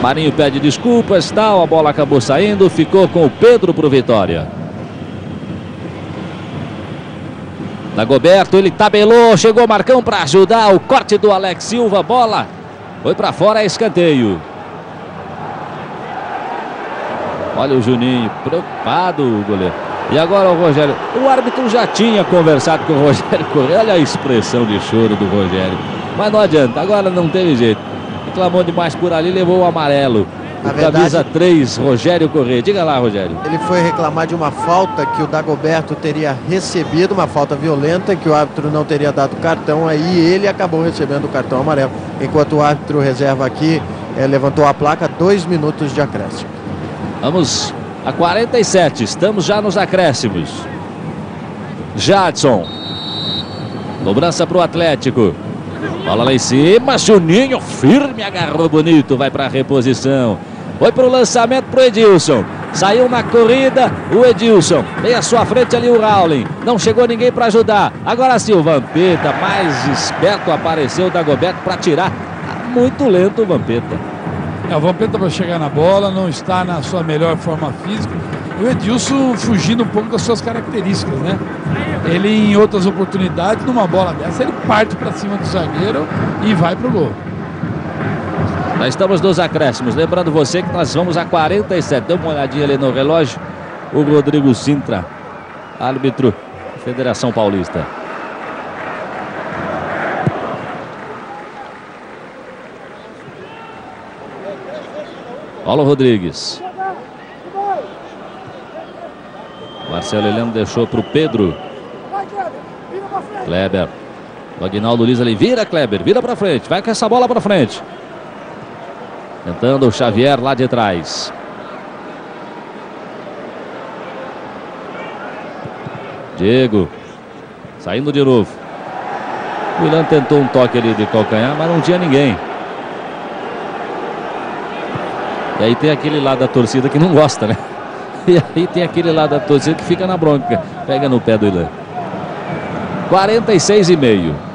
Marinho pede desculpas, tal, a bola acabou saindo, ficou com o Pedro para o Vitória. Dagoberto, ele tabelou, chegou Marcão para ajudar o corte do Alex Silva, bola foi para fora, é escanteio. Olha o Juninho, preocupado o goleiro. E agora o Rogério. O árbitro já tinha conversado com o Rogério Correia. Olha a expressão de choro do Rogério. Mas não adianta, agora não teve jeito reclamou demais por ali, levou o amarelo. Na verdade, camisa 3, Rogério Corrêa. Diga lá, Rogério. Ele foi reclamar de uma falta que o Dagoberto teria recebido, uma falta violenta, que o árbitro não teria dado cartão, aí ele acabou recebendo o cartão amarelo. Enquanto o árbitro reserva aqui é, levantou a placa, dois minutos de acréscimo. Vamos a 47, estamos já nos acréscimos. Jadson. Cobrança para o Atlético. Bola lá em cima, Juninho firme, agarrou bonito, vai para a reposição. Foi para o lançamento para o Edilson. Saiu na corrida o Edilson. Vem à sua frente ali o Rowling. Não chegou ninguém para ajudar. Agora sim o Vampeta, mais esperto, apareceu o Dagoberto para tirar. Muito lento o Vampeta. É, o Vampeta para chegar na bola, não está na sua melhor forma física. O Edilson fugindo um pouco das suas características, né? Ele em outras oportunidades, numa bola dessa, ele parte para cima do zagueiro e vai pro gol. Já estamos nos acréscimos. Lembrando você que nós vamos a 47. Dê uma olhadinha ali no relógio. O Rodrigo Sintra, árbitro Federação Paulista. Paulo Rodrigues. Marcelo Heleno deixou para o Pedro. Kleber. O Aguinaldo Liz ali. Vira, Kleber. Vira para frente. Vai com essa bola para frente. Tentando o Xavier lá de trás. Diego. Saindo de novo. O tentou um toque ali de calcanhar, mas não tinha ninguém. E aí tem aquele lado da torcida que não gosta, né? *laughs* E aí tem aquele lado da torcida que fica na bronca. Pega no pé do Ilan. 46 e meio.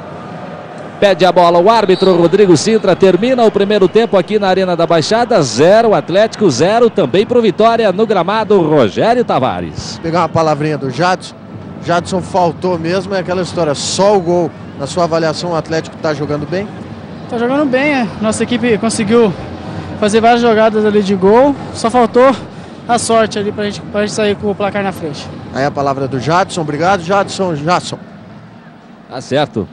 Pede a bola o árbitro Rodrigo Sintra. Termina o primeiro tempo aqui na Arena da Baixada. Zero Atlético, zero também para o Vitória no gramado Rogério Tavares. Pegar uma palavrinha do Jadson. Jadson faltou mesmo, é aquela história. Só o gol. Na sua avaliação, o Atlético está jogando bem? Está jogando bem, é. Nossa equipe conseguiu fazer várias jogadas ali de gol. Só faltou a sorte ali para gente, a gente sair com o placar na frente. Aí a palavra do Jadson, obrigado Jadson, Jadson. Tá certo.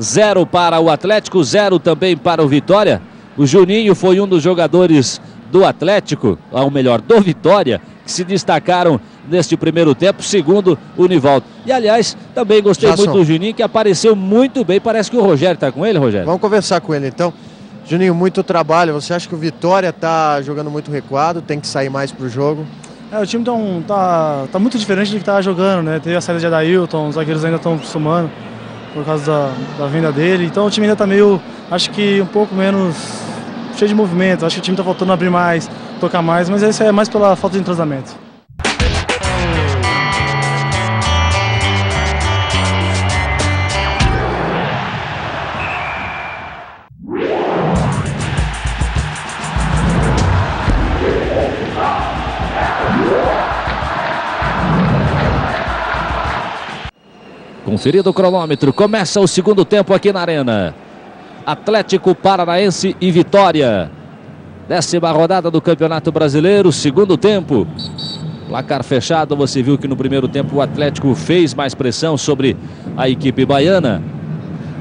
Zero para o Atlético, zero também para o Vitória. O Juninho foi um dos jogadores do Atlético, ou melhor, do Vitória, que se destacaram neste primeiro tempo, segundo o Nivaldo. E aliás, também gostei muito do Juninho, que apareceu muito bem. Parece que o Rogério está com ele, Rogério. Vamos conversar com ele então. Juninho, muito trabalho. Você acha que o Vitória está jogando muito recuado? Tem que sair mais para o jogo? É, o time tá, um, tá, tá, muito diferente do que estava jogando, né? Teve a saída de Adailton, os zagueiros ainda estão somando por causa da, da, venda dele. Então o time ainda está meio, acho que um pouco menos cheio de movimento. Acho que o time está faltando abrir mais, tocar mais, mas isso é mais pela falta de entrosamento. Conferido o cronômetro, começa o segundo tempo aqui na Arena. Atlético Paranaense e Vitória. Décima rodada do Campeonato Brasileiro, segundo tempo. Placar fechado, você viu que no primeiro tempo o Atlético fez mais pressão sobre a equipe baiana.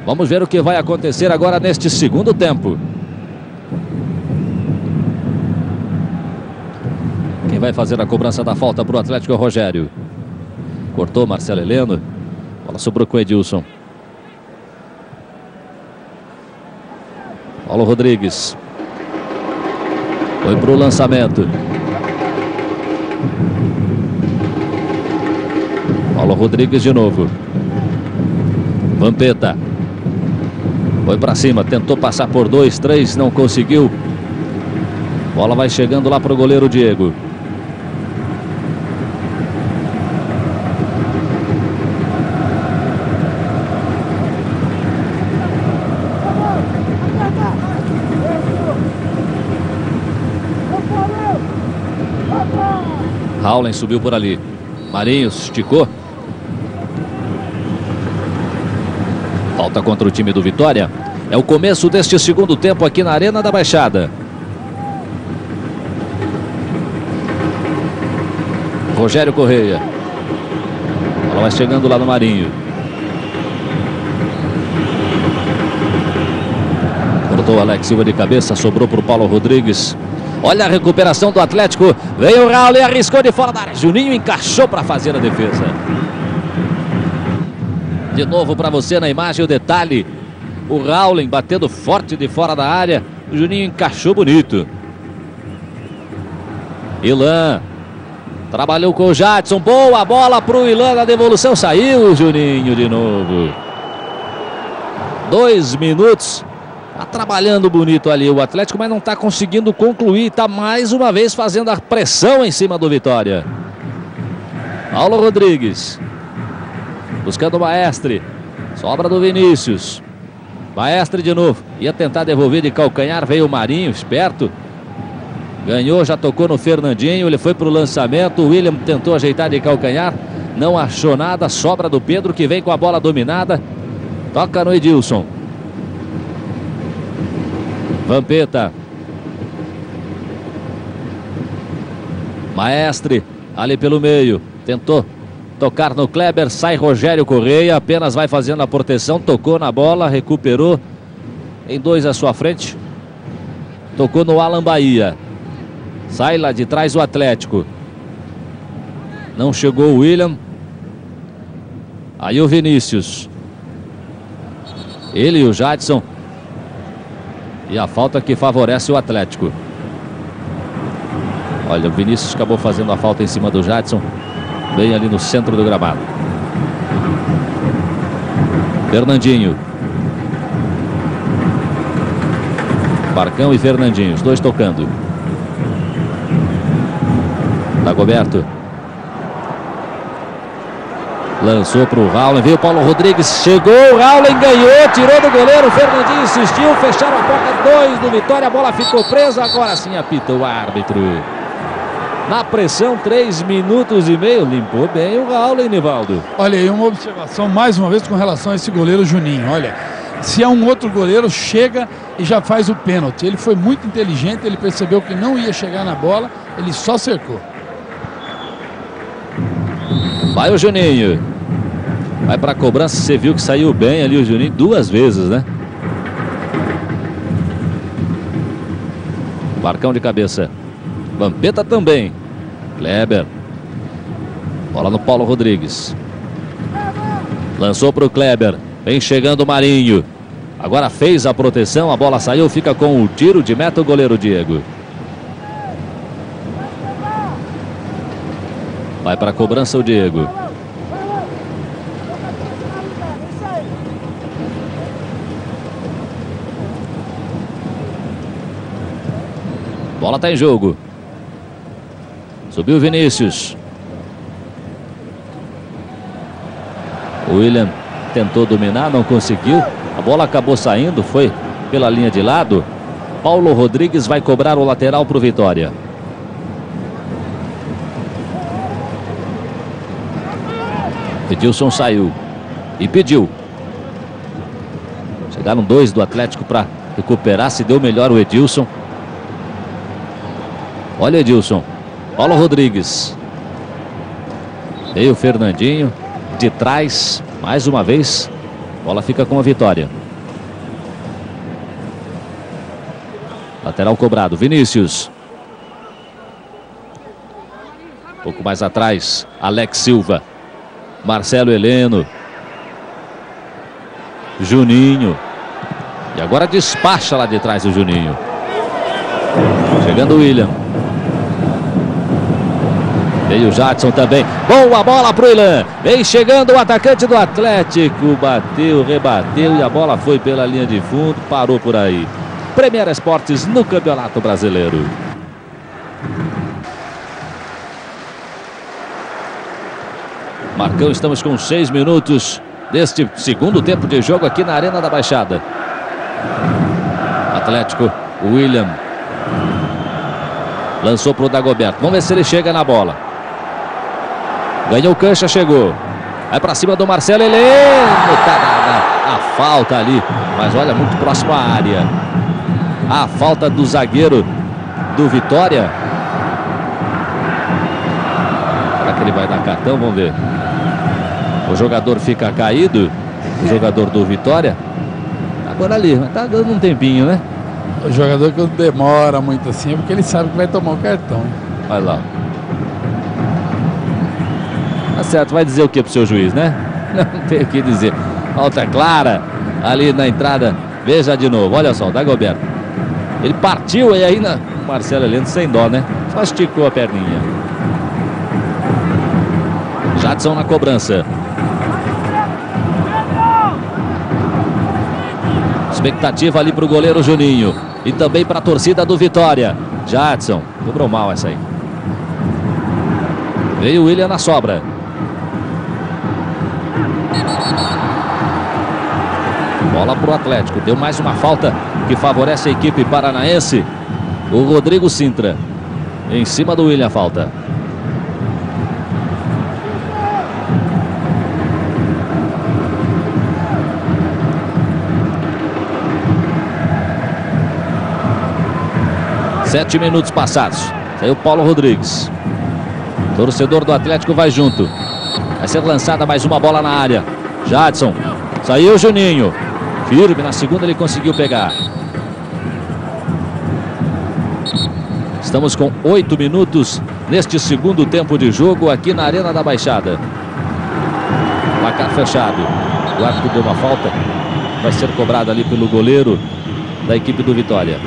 Vamos ver o que vai acontecer agora neste segundo tempo. Quem vai fazer a cobrança da falta para o Atlético é o Rogério. Cortou Marcelo Heleno. Bola sobrou com o Edilson. Paulo Rodrigues. Foi para o lançamento. Paulo Rodrigues de novo. Vampeta. Foi para cima, tentou passar por dois, três, não conseguiu. Bola vai chegando lá para o goleiro Diego. Raulen subiu por ali. Marinhos esticou. Falta contra o time do Vitória. É o começo deste segundo tempo aqui na Arena da Baixada. Rogério Correia. Ela vai chegando lá no Marinho. Cortou Alex Silva de cabeça, sobrou para o Paulo Rodrigues. Olha a recuperação do Atlético. Veio o Raul e arriscou de fora da área. Juninho encaixou para fazer a defesa. De novo para você na imagem o detalhe. O Rowling batendo forte de fora da área. O Juninho encaixou bonito. Ilan. Trabalhou com o Jadson. Boa bola para o Ilan na devolução. Saiu o Juninho de novo. Dois minutos Tá trabalhando bonito ali o Atlético, mas não está conseguindo concluir. Está mais uma vez fazendo a pressão em cima do Vitória. Paulo Rodrigues. Buscando o Maestre. Sobra do Vinícius. Maestre de novo. Ia tentar devolver de calcanhar. Veio o Marinho, esperto. Ganhou, já tocou no Fernandinho. Ele foi para o lançamento. O William tentou ajeitar de calcanhar. Não achou nada. Sobra do Pedro que vem com a bola dominada. Toca no Edilson. Vampeta. Maestre, ali pelo meio. Tentou tocar no Kleber, sai Rogério Correia, apenas vai fazendo a proteção, tocou na bola, recuperou em dois à sua frente. Tocou no Alan Bahia. Sai lá de trás o Atlético. Não chegou o William. Aí o Vinícius. Ele e o Jadson e a falta que favorece o Atlético. Olha, o Vinícius acabou fazendo a falta em cima do Jadson. Bem ali no centro do gramado. Fernandinho. Barcão e Fernandinho, os dois tocando. Dagoberto. Lançou para o Raulen, veio o Paulo Rodrigues, chegou, o Raulen ganhou, tirou do goleiro, o Fernandinho insistiu, fecharam a porta, dois do Vitória, a bola ficou presa, agora sim apita o árbitro. Na pressão, três minutos e meio, limpou bem o Raulen, Nivaldo. Olha aí, uma observação mais uma vez com relação a esse goleiro Juninho, olha, se é um outro goleiro, chega e já faz o pênalti. Ele foi muito inteligente, ele percebeu que não ia chegar na bola, ele só cercou. Vai o Juninho. Vai para a cobrança, você viu que saiu bem ali o Juninho duas vezes, né? Barcão de cabeça. Vampeta também. Kleber. Bola no Paulo Rodrigues. Lançou para o Kleber. Vem chegando o Marinho. Agora fez a proteção, a bola saiu, fica com o tiro de meta o goleiro Diego. Vai para a cobrança o Diego. Está em jogo. Subiu Vinícius. O William tentou dominar, não conseguiu. A bola acabou saindo, foi pela linha de lado. Paulo Rodrigues vai cobrar o lateral para o Vitória. Edilson saiu e pediu. Chegaram dois do Atlético para recuperar. Se deu melhor o Edilson. Olha Edilson. Paulo Rodrigues. Veio o Fernandinho. De trás, mais uma vez. Bola fica com a vitória. Lateral cobrado. Vinícius. Um pouco mais atrás. Alex Silva. Marcelo Heleno. Juninho. E agora despacha lá de trás o Juninho. Chegando o William. Veio o Jadson também. Boa bola pro William. Vem chegando o atacante do Atlético. Bateu, rebateu e a bola foi pela linha de fundo. Parou por aí. Premier Esportes no Campeonato Brasileiro. Marcão, estamos com seis minutos deste segundo tempo de jogo aqui na Arena da Baixada. Atlético, William. Lançou para o Dagoberto. Vamos ver se ele chega na bola. Ganhou cancha, chegou. Vai para cima do Marcelo Heleno. Tá a, a falta ali. Mas olha, muito próximo à área. A falta do zagueiro do Vitória. Será que ele vai dar cartão? Vamos ver. O jogador fica caído. O jogador do Vitória. Agora ali, mas tá dando um tempinho, né? O jogador que demora muito assim é porque ele sabe que vai tomar o cartão. Olha lá. Tá certo, vai dizer o que pro seu juiz, né? *laughs* Não tem o que dizer. Falta clara ali na entrada. Veja de novo, olha só, o Dagoberto. Ele partiu e aí na Marcelo Heleno sem dó, né? Só esticou a perninha. Jadson na cobrança. Expectativa ali para o goleiro Juninho. E também para a torcida do Vitória. Jadson. Cobrou mal essa aí. Veio o William na sobra. Bola para o Atlético. Deu mais uma falta que favorece a equipe paranaense. O Rodrigo Sintra. Em cima do William falta. Sete minutos passados. Saiu Paulo Rodrigues. Torcedor do Atlético vai junto. Vai ser lançada mais uma bola na área. Jadson. Saiu Juninho. Firme na segunda ele conseguiu pegar. Estamos com oito minutos neste segundo tempo de jogo aqui na Arena da Baixada. Placar fechado. O árbitro deu uma falta. Vai ser cobrado ali pelo goleiro da equipe do Vitória.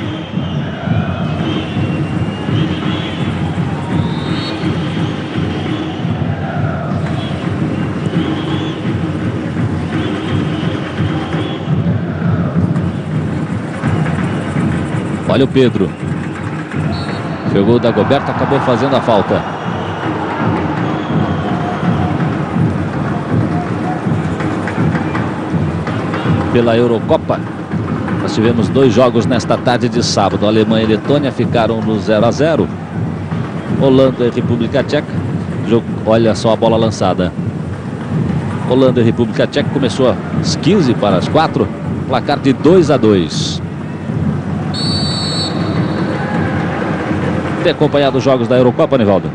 Olha o Pedro. Chegou o Dagoberto, acabou fazendo a falta. Pela Eurocopa. Nós tivemos dois jogos nesta tarde de sábado. Alemanha e Letônia ficaram no 0 a 0. Holanda e República Tcheca. Jogo, olha só a bola lançada. Holanda e República Tcheca começou às 15 para as 4. Placar de 2 a 2. Tem acompanhado os jogos da Eurocopa, Nivaldo?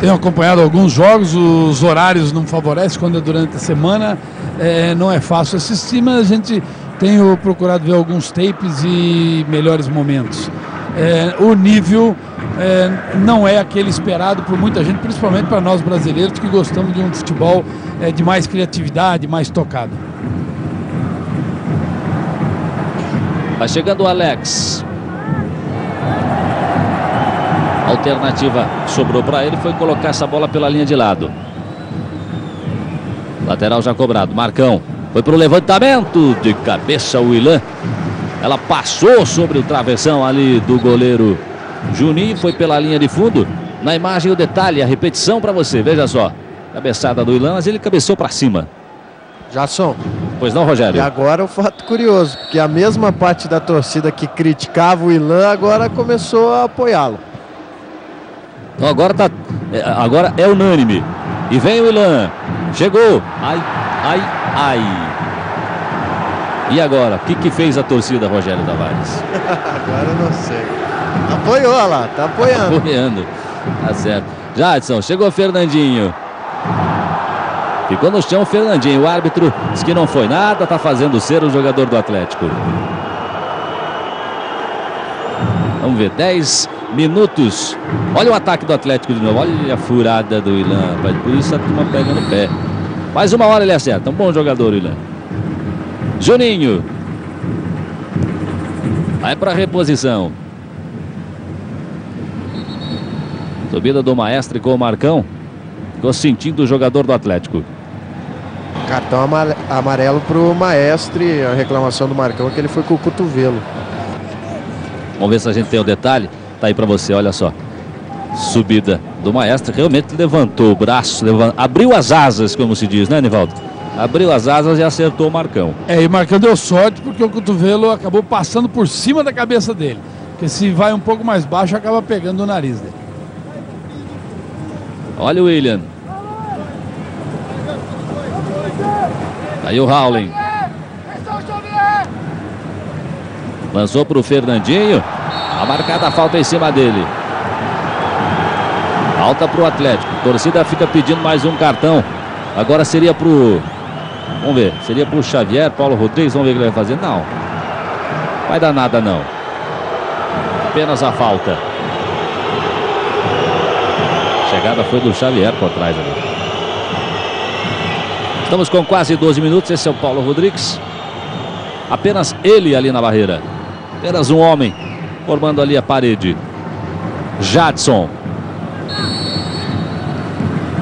Tenho acompanhado alguns jogos, os horários não favorecem quando é durante a semana, é, não é fácil assistir, mas a gente tem procurado ver alguns tapes e melhores momentos. É, o nível é, não é aquele esperado por muita gente, principalmente para nós brasileiros que gostamos de um futebol é, de mais criatividade, mais tocado. Vai chegando o Alex. Alternativa sobrou para ele foi colocar essa bola pela linha de lado. Lateral já cobrado. Marcão foi para o levantamento de cabeça o Ilan. Ela passou sobre o travessão ali do goleiro Juninho. Foi pela linha de fundo. Na imagem o detalhe, a repetição para você. Veja só. Cabeçada do Ilan, mas ele cabeçou para cima. Jason. Pois não, Rogério? E agora o fato curioso, porque a mesma parte da torcida que criticava o Ilan agora começou a apoiá-lo. Então agora tá. É, agora é unânime. E vem o Ilan. Chegou. Ai, ai, ai. E agora? O que, que fez a torcida, Rogério Tavares? *laughs* agora eu não sei. Apoiou lá, tá apoiando. Tá apoiando. Tá certo. Jadson, chegou Fernandinho. Ficou no chão o Fernandinho. O árbitro disse que não foi nada, está fazendo ser o jogador do Atlético. Vamos ver, 10 minutos. Olha o ataque do Atlético de novo. Olha a furada do Ilan. Por isso a turma pega no pé. Mais uma hora ele acerta. Um bom jogador, Ilan. Juninho. Vai para reposição. Subida do Maestre com o Marcão. Ficou sentindo o jogador do Atlético. Cartão amarelo para o Maestre. A reclamação do Marcão é que ele foi com o cotovelo. Vamos ver se a gente tem o detalhe. Tá aí para você, olha só. Subida do Maestro. Realmente levantou o braço, levant... abriu as asas, como se diz, né, Nivaldo? Abriu as asas e acertou o Marcão. É, e o Marcão deu sorte porque o cotovelo acabou passando por cima da cabeça dele. Porque se vai um pouco mais baixo, acaba pegando o nariz dele. Olha o William. Aí o Howling. Lançou para o Fernandinho. A marcada falta em cima dele. Falta para o Atlético. A torcida fica pedindo mais um cartão. Agora seria para o... Vamos ver. Seria para o Xavier, Paulo Rodrigues. Vamos ver o que ele vai fazer. Não. Vai dar nada não. Apenas a falta. Chegada foi do Xavier por trás ali. Estamos com quase 12 minutos. Esse é o Paulo Rodrigues. Apenas ele ali na barreira. Apenas um homem formando ali a parede. Jadson.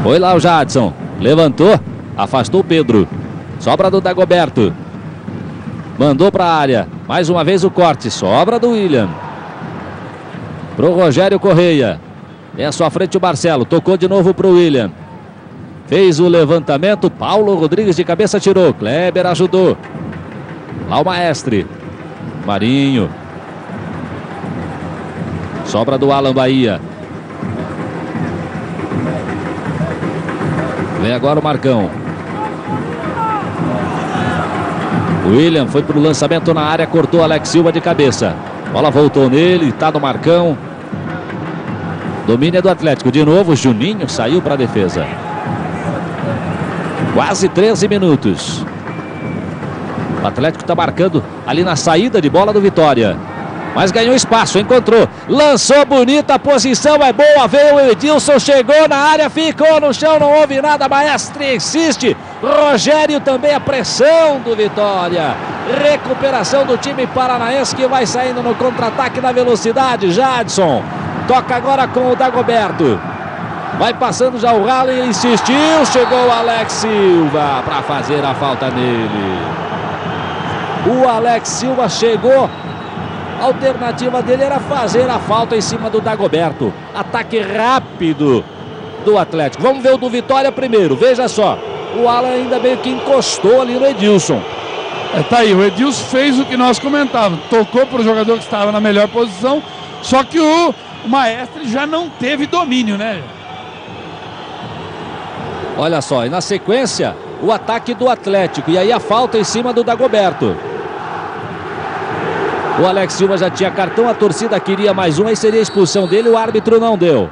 Foi lá o Jadson. Levantou. Afastou o Pedro. Sobra do Dagoberto. Mandou para a área. Mais uma vez o corte. Sobra do William. Pro Rogério Correia. Tem à sua frente o Marcelo. Tocou de novo pro William. Fez o levantamento. Paulo Rodrigues de cabeça tirou. Kleber ajudou. Lá o Maestre. Marinho. Sobra do Alan Bahia. Vem agora o Marcão. William foi para o lançamento na área, cortou Alex Silva de cabeça. Bola voltou nele, está no Marcão. Domínio é do Atlético. De novo, Juninho saiu para a defesa. Quase 13 minutos. O Atlético está marcando ali na saída de bola do Vitória. Mas ganhou espaço, encontrou. Lançou bonita, a posição é boa. Veio o Edilson, chegou na área, ficou no chão, não houve nada. Maestre insiste. Rogério também a pressão do Vitória. Recuperação do time paranaense que vai saindo no contra-ataque na velocidade. Jadson toca agora com o Dagoberto. Vai passando já o ralo e insistiu. Chegou o Alex Silva para fazer a falta nele. O Alex Silva chegou. A alternativa dele era fazer a falta em cima do Dagoberto. Ataque rápido do Atlético. Vamos ver o do Vitória primeiro. Veja só. O Alan ainda meio que encostou ali no Edilson. É, tá aí, o Edilson fez o que nós comentávamos. Tocou para o jogador que estava na melhor posição. Só que o, o Maestre já não teve domínio, né? Olha só, e na sequência, o ataque do Atlético. E aí a falta em cima do Dagoberto. O Alex Silva já tinha cartão, a torcida queria mais um, aí seria a expulsão dele, o árbitro não deu.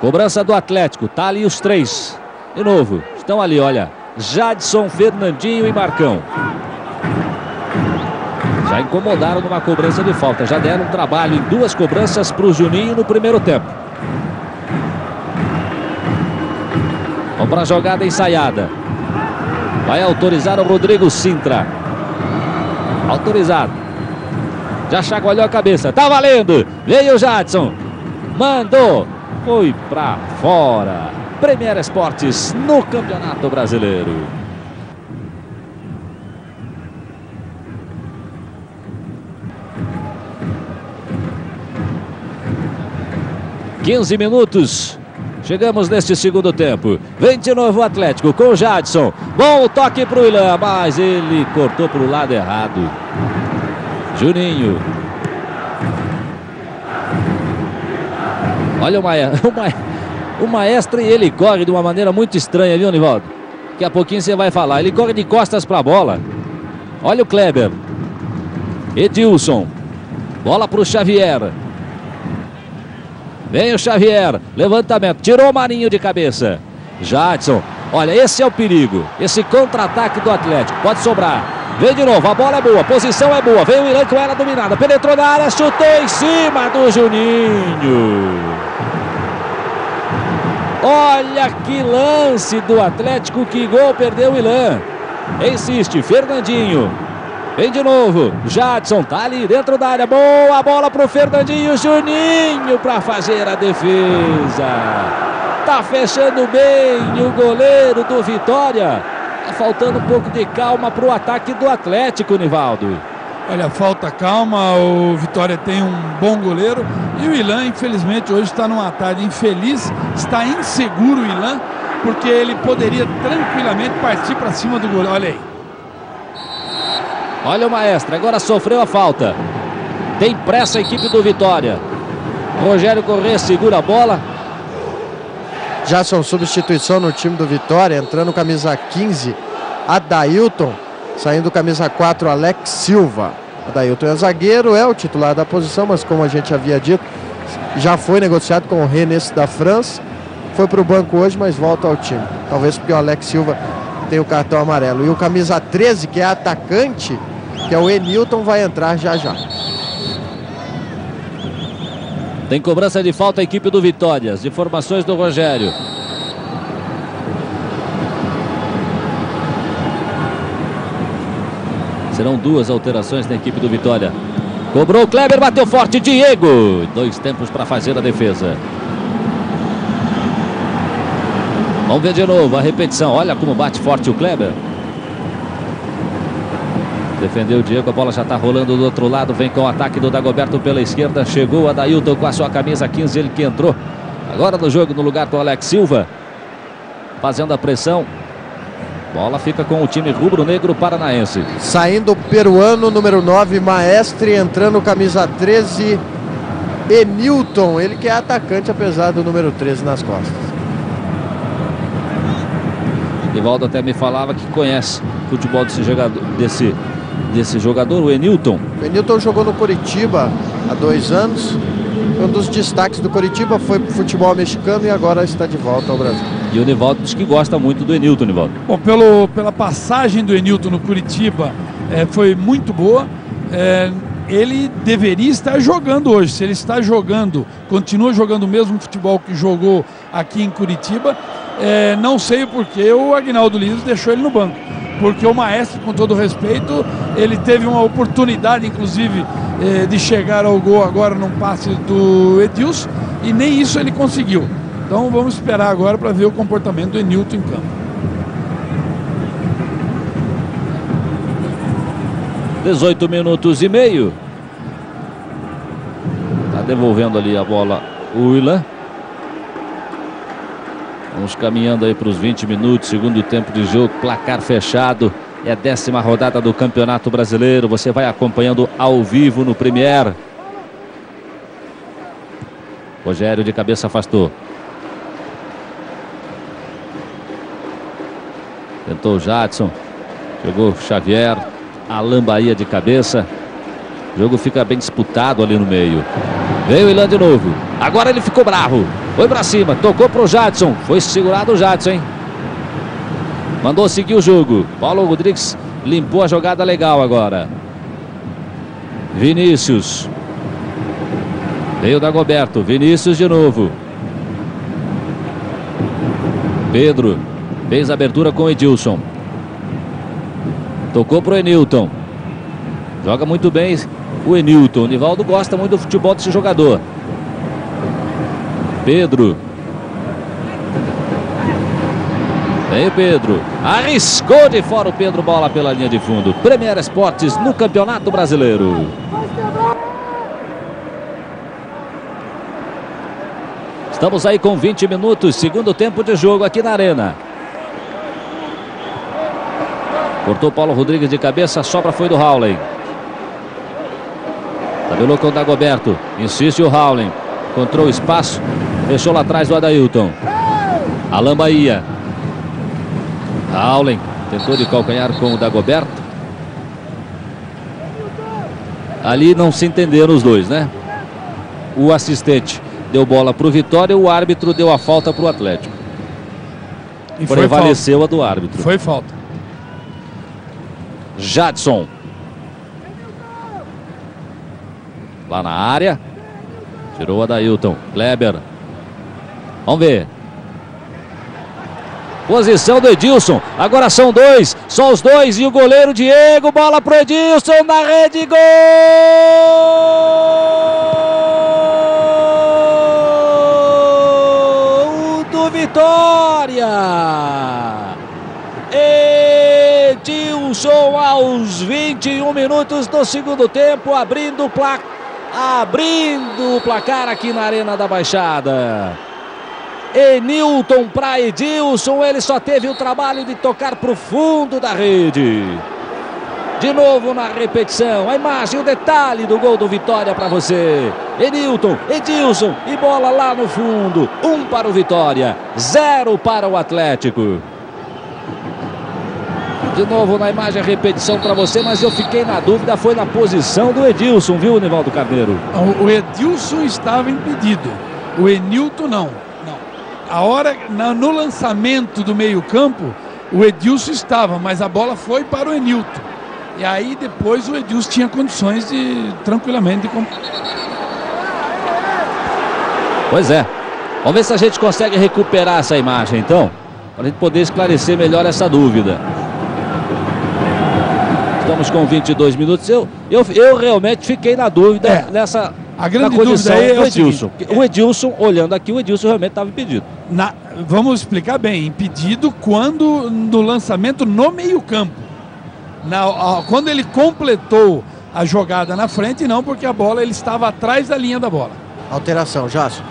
Cobrança do Atlético, tá ali os três. De novo, estão ali, olha. Jadson, Fernandinho e Marcão. Já incomodaram numa cobrança de falta, já deram um trabalho em duas cobranças para o Juninho no primeiro tempo. Vamos para a jogada ensaiada. Vai autorizar o Rodrigo Sintra. Autorizado. Já chacoalhou a cabeça. Tá valendo. Veio o Jadson. Mandou. Foi pra fora. Premier Esportes no Campeonato Brasileiro. Quinze minutos Chegamos neste segundo tempo. Vem de novo o Atlético com o Jadson. Bom toque para o Ilan, mas ele cortou para o lado errado. Juninho. Olha o, Maia, *laughs* o, Maia, o maestro e ele corre de uma maneira muito estranha, viu, Nivaldo? Daqui a pouquinho você vai falar. Ele corre de costas para a bola. Olha o Kleber. Edilson. Bola para o Xavier. Vem o Xavier. Levantamento. Tirou o Marinho de cabeça. Jadson. Olha, esse é o perigo. Esse contra-ataque do Atlético. Pode sobrar. Vem de novo, a bola é boa, a posição é boa. Veio o Irã com ela dominada. Penetrou na área, chutou em cima do Juninho. Olha que lance do Atlético, que gol perdeu o Ilan. Insiste, Fernandinho. Vem de novo, Jadson tá ali dentro da área. Boa bola pro Fernandinho, Juninho para fazer a defesa. Tá fechando bem o goleiro do Vitória. Tá faltando um pouco de calma para o ataque do Atlético, Nivaldo. Olha, falta calma, o Vitória tem um bom goleiro e o Ilan, infelizmente, hoje está numa tarde infeliz, está inseguro o Ilan, porque ele poderia tranquilamente partir para cima do goleiro. Olha aí. Olha o maestro, agora sofreu a falta. Tem pressa a equipe do Vitória. Rogério Corrêa segura a bola. Já são substituição no time do Vitória, entrando camisa 15, Adailton. Saindo camisa 4, Alex Silva. Adailton é zagueiro, é o titular da posição, mas como a gente havia dito, já foi negociado com o Rennes da França. Foi para o banco hoje, mas volta ao time. Talvez porque o Alex Silva tem o cartão amarelo. E o camisa 13, que é atacante, que é o Enilton, vai entrar já já. Tem cobrança de falta a equipe do Vitória. As informações do Rogério. Serão duas alterações na equipe do Vitória. Cobrou o Kleber, bateu forte, Diego. Dois tempos para fazer a defesa. Vamos ver de novo a repetição. Olha como bate forte o Kleber. Defendeu o Diego, a bola já está rolando do outro lado. Vem com o ataque do Dagoberto pela esquerda. Chegou a Dailton com a sua camisa 15, ele que entrou. Agora no jogo, no lugar do Alex Silva. Fazendo a pressão. Bola fica com o time rubro-negro paranaense. Saindo o peruano, número 9, Maestre. Entrando camisa 13, Enilton. Ele que é atacante, apesar do número 13 nas costas. Rivaldo até me falava que conhece o futebol desse jogador, desse, desse jogador, o Enilton. O Enilton jogou no Curitiba há dois anos. Um dos destaques do Curitiba foi pro futebol mexicano e agora está de volta ao Brasil. E o Nivaldo diz que gosta muito do Enilton, Nivaldo. Bom, pelo, pela passagem do Enilton no Curitiba é, foi muito boa. É, ele deveria estar jogando hoje. Se ele está jogando, continua jogando o mesmo futebol que jogou aqui em Curitiba, é, não sei porque o Agnaldo Liso deixou ele no banco. Porque o Maestro, com todo respeito, ele teve uma oportunidade, inclusive, é, de chegar ao gol agora num passe do Edilson, e nem isso ele conseguiu. Então vamos esperar agora para ver o comportamento do Enilton em campo. 18 minutos e meio. Tá devolvendo ali a bola o Willan. Vamos caminhando aí para os 20 minutos, segundo tempo de jogo, placar fechado. É a décima rodada do Campeonato Brasileiro. Você vai acompanhando ao vivo no Premier. Rogério de cabeça afastou. Tentou o Jadson. Chegou Xavier. Alan Bahia de cabeça. O jogo fica bem disputado ali no meio. Veio o Ilan de novo. Agora ele ficou bravo. Foi para cima. Tocou pro Jadson. Foi segurado o Jadson, hein? Mandou seguir o jogo. Paulo Rodrigues limpou a jogada legal agora. Vinícius. Veio da Goberto. Vinícius de novo. Pedro. Fez a abertura com Edilson. Tocou pro Enilton. Joga muito bem o Enilton. O Nivaldo gosta muito do futebol desse jogador. Pedro. Vem o Pedro. Arriscou de fora o Pedro. Bola pela linha de fundo. Premier Esportes no Campeonato Brasileiro. Estamos aí com 20 minutos. Segundo tempo de jogo aqui na Arena. Cortou Paulo Rodrigues de cabeça. A sobra foi do Howling. Tabelou com o Dagoberto. Insiste o Howling. Encontrou espaço. Fechou lá atrás do Adailton. Alan Bahia. Howling. Tentou de calcanhar com o Dagoberto. Ali não se entenderam os dois, né? O assistente deu bola para o Vitória. O árbitro deu a falta para o Atlético. E prevaleceu a do árbitro. Foi falta. Jadson. Lá na área. Tirou a Dailton. Kleber. Vamos ver. Posição do Edilson. Agora são dois. Só os dois. E o goleiro Diego. Bola pro Edilson. Na rede. Gol! Do Vitória. Edilson aos 21 minutos do segundo tempo. Abrindo o placar. Abrindo o placar aqui na Arena da Baixada. Enilton para Edilson, ele só teve o trabalho de tocar para o fundo da rede. De novo na repetição, a imagem, o detalhe do gol do Vitória para você. Enilton, Edilson e bola lá no fundo. Um para o Vitória, zero para o Atlético. De novo na imagem a repetição para você, mas eu fiquei na dúvida, foi na posição do Edilson, viu, Nivaldo Carneiro? O Edilson estava impedido, o Enilton não a hora no lançamento do meio-campo, o Edilson estava, mas a bola foi para o Enilton. E aí depois o Edilson tinha condições de tranquilamente. De... Pois é. Vamos ver se a gente consegue recuperar essa imagem então, para a gente poder esclarecer melhor essa dúvida. Estamos com 22 minutos. Eu, eu, eu realmente fiquei na dúvida é. nessa a grande dúvida aí é o Edilson. Seguinte, o Edilson, olhando aqui, o Edilson realmente estava impedido. Na, vamos explicar bem, impedido quando no lançamento no meio-campo. Quando ele completou a jogada na frente, não, porque a bola ele estava atrás da linha da bola. Alteração, Jássio.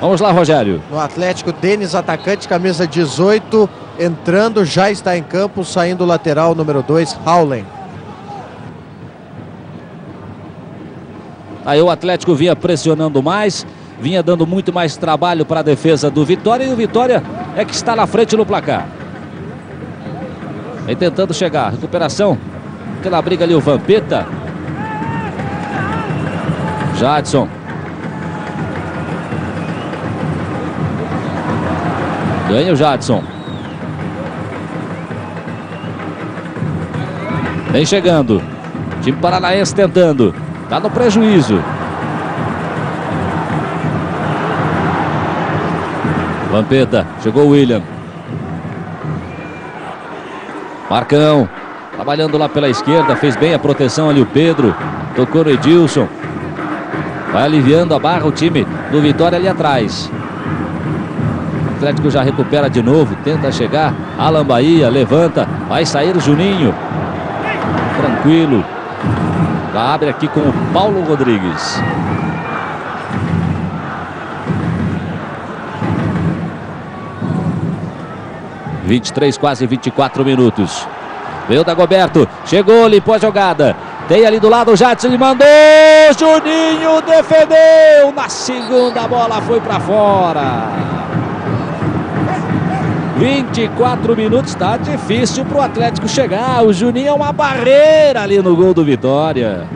Vamos lá, Rogério. No Atlético, Denis, atacante, camisa 18, entrando, já está em campo, saindo o lateral número 2, Howlen. Aí o Atlético vinha pressionando mais, vinha dando muito mais trabalho para a defesa do Vitória e o Vitória é que está na frente no placar. Vem tentando chegar, recuperação. Aquela briga ali o Vampeta. Jadson. Ganha o Jadson. Vem chegando. Time paranaense tentando. Está no prejuízo. Vampeta, chegou o William. Marcão, trabalhando lá pela esquerda, fez bem a proteção ali o Pedro. Tocou no Edilson. Vai aliviando a barra o time do Vitória ali atrás. O Atlético já recupera de novo, tenta chegar. Alan Bahia, levanta, vai sair o Juninho. Tranquilo, já abre aqui com o Paulo Rodrigues. Vinte e três, quase 24 minutos. Veio Dagoberto, chegou, limpou a jogada. Tem ali do lado o Jadson, ele mandou. Juninho defendeu. Na segunda bola foi para fora. 24 minutos, está difícil para o Atlético chegar. O Juninho é uma barreira ali no gol do Vitória.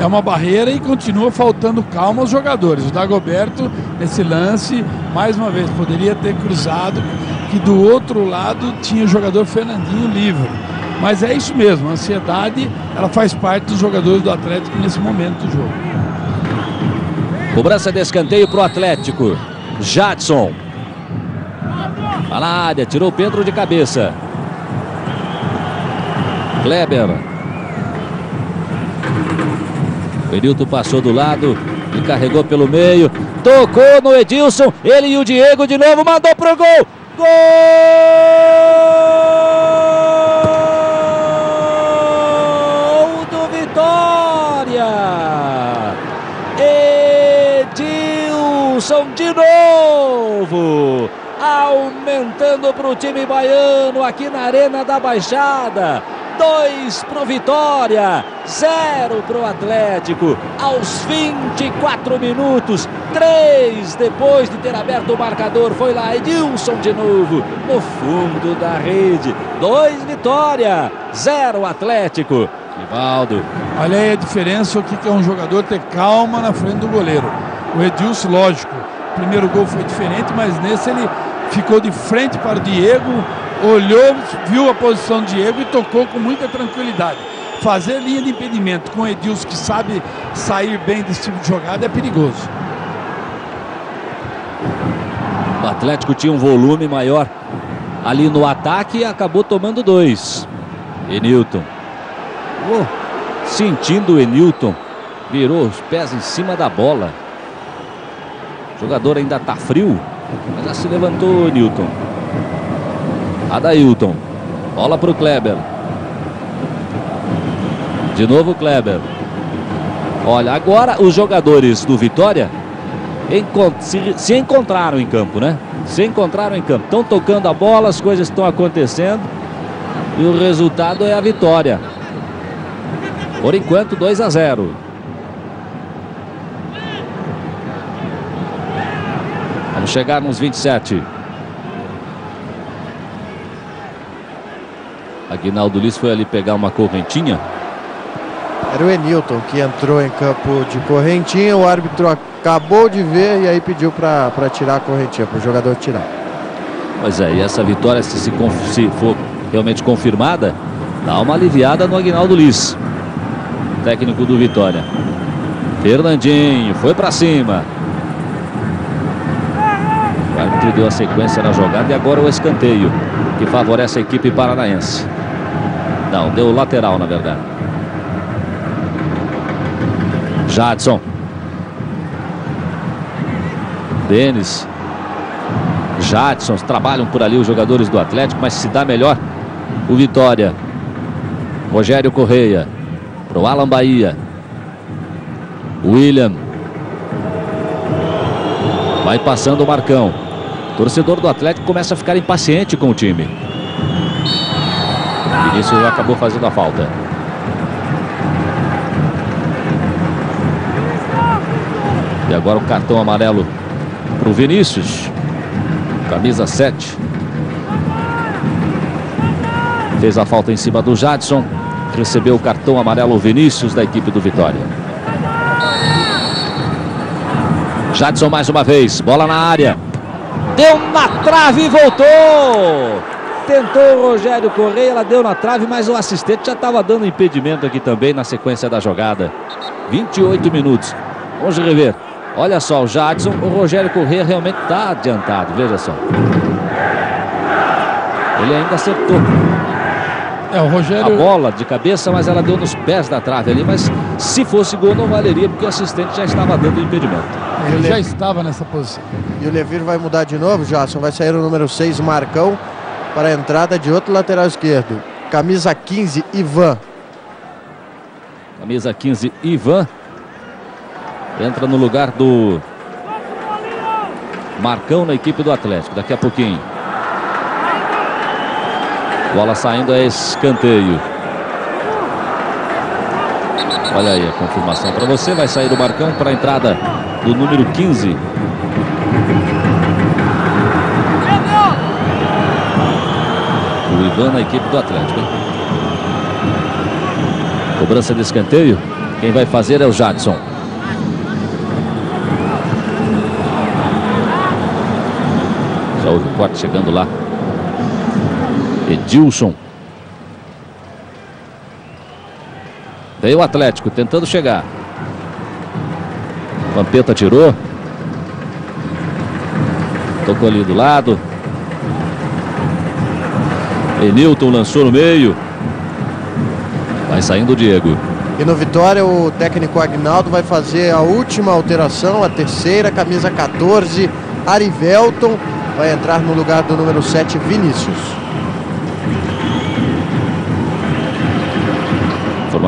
É uma barreira e continua faltando calma aos jogadores. O Dagoberto, nesse lance, mais uma vez, poderia ter cruzado, que do outro lado tinha o jogador Fernandinho livre. Mas é isso mesmo, a ansiedade ela faz parte dos jogadores do Atlético nesse momento do jogo. Cobrança de escanteio para o Atlético. Jadson. Tá na área, tirou o Pedro de cabeça. Kleber. Benilton passou do lado e carregou pelo meio. Tocou no Edilson. Ele e o Diego de novo mandou pro gol. Gol do Vitória. Edilson de novo aumentando para o time baiano aqui na Arena da Baixada. Dois para o Vitória, zero para o Atlético. Aos 24 minutos, três depois de ter aberto o marcador, foi lá Edilson de novo, no fundo da rede. Dois Vitória, zero Atlético. Rivaldo. Olha aí a diferença, o que é um jogador ter calma na frente do goleiro. O Edilson, lógico, o primeiro gol foi diferente, mas nesse ele ficou de frente para o Diego, olhou, viu a posição do Diego e tocou com muita tranquilidade. Fazer linha de impedimento com o Edilson, que sabe sair bem desse tipo de jogada, é perigoso. O Atlético tinha um volume maior ali no ataque e acabou tomando dois. Enilton. Oh, sentindo o Enilton. Virou os pés em cima da bola. O jogador ainda está frio. Já se levantou Newton. Adailton. Bola para o Kleber. De novo Kleber. Olha, agora os jogadores do Vitória se encontraram em campo, né? Se encontraram em campo. Estão tocando a bola, as coisas estão acontecendo. E o resultado é a vitória. Por enquanto, 2 a 0. Chegar nos 27. Aguinaldo Liz foi ali pegar uma correntinha. Era o Enilton que entrou em campo de correntinha. O árbitro acabou de ver e aí pediu para tirar a correntinha, para o jogador tirar. Pois é, e essa vitória, se, se, se for realmente confirmada, dá uma aliviada no Aguinaldo Liz, técnico do Vitória. Fernandinho foi para cima. O deu a sequência na jogada e agora o escanteio, que favorece a equipe paranaense. Não, deu lateral na verdade. Jadson. Denis. Jadson. Trabalham por ali os jogadores do Atlético, mas se dá melhor o Vitória. Rogério Correia. Pro Alan Bahia. William. Vai passando o Marcão. Torcedor do Atlético começa a ficar impaciente com o time. Vinícius acabou fazendo a falta. E agora o cartão amarelo para o Vinícius. Camisa 7. Fez a falta em cima do Jadson. Recebeu o cartão amarelo Vinícius da equipe do Vitória. Jadson mais uma vez. Bola na área. Deu na trave e voltou. Tentou o Rogério Correia, ela deu na trave, mas o assistente já estava dando impedimento aqui também na sequência da jogada. 28 minutos. Vamos rever. Olha só, o Jadson, o Rogério Correia realmente está adiantado, veja só. Ele ainda acertou. É, o Rogério... A bola de cabeça, mas ela deu nos pés da trave ali, mas se fosse gol não valeria, porque o assistente já estava dando impedimento. Ele já estava nessa posição. E o Levir vai mudar de novo, Jadson. Vai sair o número 6, Marcão, para a entrada de outro lateral esquerdo. Camisa 15, Ivan. Camisa 15, Ivan. Entra no lugar do Marcão na equipe do Atlético. Daqui a pouquinho. Bola saindo é escanteio. Olha aí a confirmação para você. Vai sair o Marcão para a entrada do número 15. O Ivan na equipe do Atlético. Hein? Cobrança de escanteio. Quem vai fazer é o Jadson. Já houve o corte chegando lá. Edilson. Veio o Atlético tentando chegar. Vampeta tirou. Tocou ali do lado. Enilton lançou no meio. Vai saindo o Diego. E no Vitória, o técnico Agnaldo vai fazer a última alteração, a terceira, camisa 14, Arivelton. Vai entrar no lugar do número 7, Vinícius.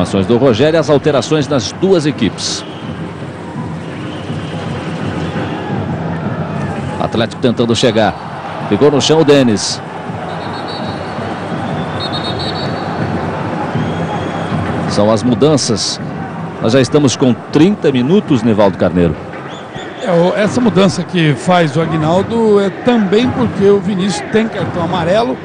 Informações do Rogério, as alterações nas duas equipes. Atlético tentando chegar. Ficou no chão o Denis. São as mudanças. Nós já estamos com 30 minutos, Nevaldo Carneiro. É, essa mudança que faz o Agnaldo é também porque o Vinícius tem cartão amarelo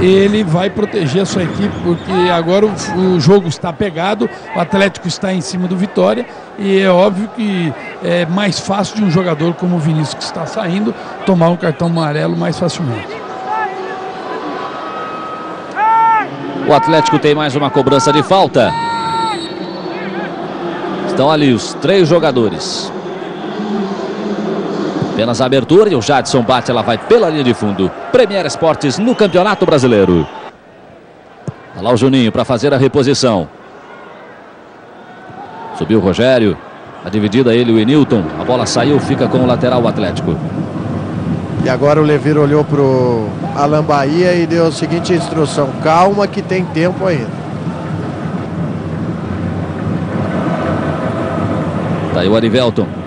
ele vai proteger a sua equipe, porque agora o, o, jogo está pegado, o Atlético está em cima do Vitória e é óbvio que é mais fácil de um jogador como o Vinícius que está saindo tomar um cartão amarelo mais facilmente. O Atlético tem mais uma cobrança de falta. Estão ali os três jogadores. Apenas a abertura e o Jadson bate, ela vai pela linha de fundo. Premier Esportes no Campeonato Brasileiro. Olha lá o Juninho para fazer a reposição. Subiu o Rogério. A dividida ele, o Enilton. A bola saiu, fica com o lateral o Atlético. E agora o Levir olhou para o Alan Bahia e deu a seguinte instrução. Calma que tem tempo ainda. Tá aí o Arivelton.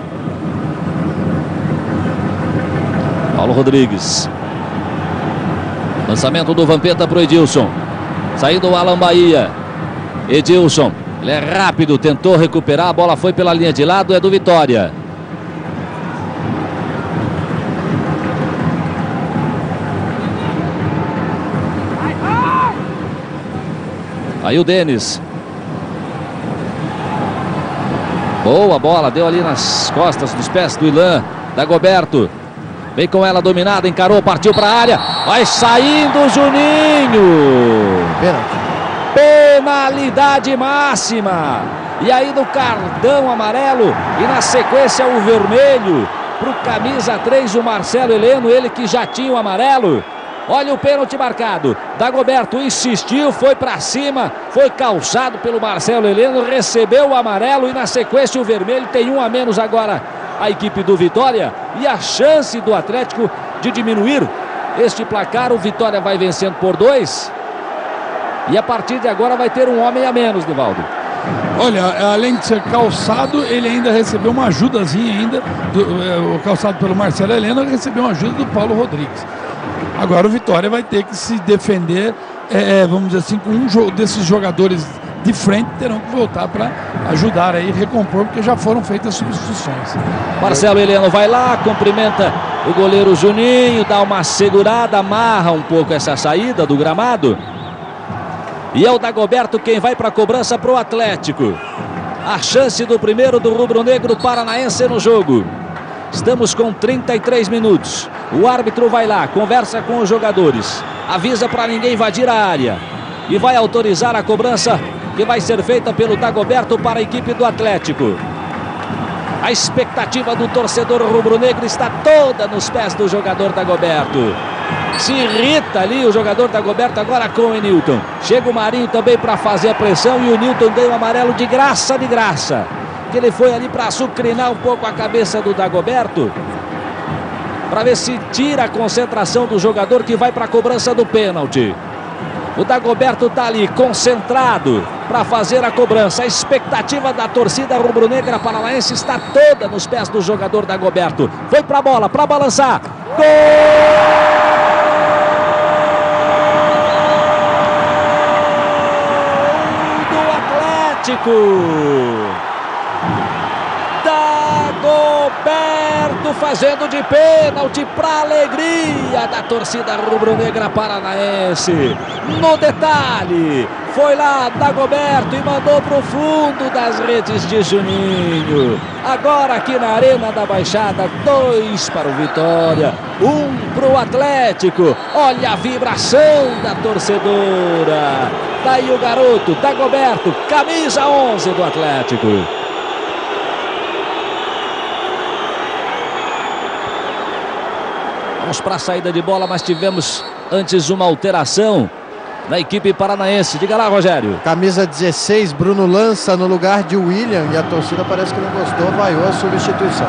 Paulo Rodrigues. Lançamento do Vampeta para o Edilson. Saindo o Alan Bahia. Edilson. Ele é rápido, tentou recuperar. A bola foi pela linha de lado, é do Vitória. Aí o Denis. Boa bola, deu ali nas costas dos pés do Ilan. Dagoberto. Vem com ela dominada, encarou, partiu para a área. Vai saindo o Juninho. Penalidade máxima. E aí do cardão amarelo. E na sequência o vermelho. Para o camisa 3, o Marcelo Heleno. Ele que já tinha o amarelo. Olha o pênalti marcado. Dagoberto insistiu, foi para cima, foi calçado pelo Marcelo Heleno, recebeu o amarelo e na sequência o vermelho tem um a menos agora a equipe do Vitória e a chance do Atlético de diminuir este placar. O Vitória vai vencendo por dois. E a partir de agora vai ter um homem a menos, Nivaldo. Olha, além de ser calçado, ele ainda recebeu uma ajudazinha ainda, do, é, o calçado pelo Marcelo Helena recebeu uma ajuda do Paulo Rodrigues. Agora o Vitória vai ter que se defender, é vamos dizer assim, com um desses jogadores de frente terão que voltar para ajudar aí, recompor, porque já foram feitas substituições. Marcelo Heleno vai lá, cumprimenta o goleiro Juninho, dá uma segurada, amarra um pouco essa saída do gramado. E é o Dagoberto quem vai para a cobrança para o Atlético. A chance do primeiro do rubro-negro paranaense no jogo. Estamos com 33 minutos. O árbitro vai lá, conversa com os jogadores, avisa para ninguém invadir a área e vai autorizar a cobrança que vai ser feita pelo Dagoberto para a equipe do Atlético. A expectativa do torcedor rubro-negro está toda nos pés do jogador Dagoberto. Se irrita ali o jogador Dagoberto agora com o Newton. Chega o Marinho também para fazer a pressão e o Newton deu o amarelo de graça, de graça. Que ele foi ali para sucrinar um pouco a cabeça do Dagoberto. Para ver se tira a concentração do jogador que vai para a cobrança do pênalti. O Dagoberto está ali concentrado para fazer a cobrança. A expectativa da torcida rubro-negra paranaense está toda nos pés do jogador Dagoberto. Foi para a bola, para balançar. Gol! do Atlético. Fazendo de pênalti para alegria da torcida rubro-negra paranaense. No detalhe, foi lá Dagoberto e mandou para o fundo das redes de Juninho. Agora aqui na Arena da Baixada, dois para o Vitória, um para o Atlético. Olha a vibração da torcedora. Daí tá o garoto, Dagoberto, camisa 11 do Atlético. Vamos para a saída de bola, mas tivemos antes uma alteração na equipe paranaense. Diga lá, Rogério. Camisa 16, Bruno lança no lugar de William e a torcida parece que não gostou, vaiou a substituição.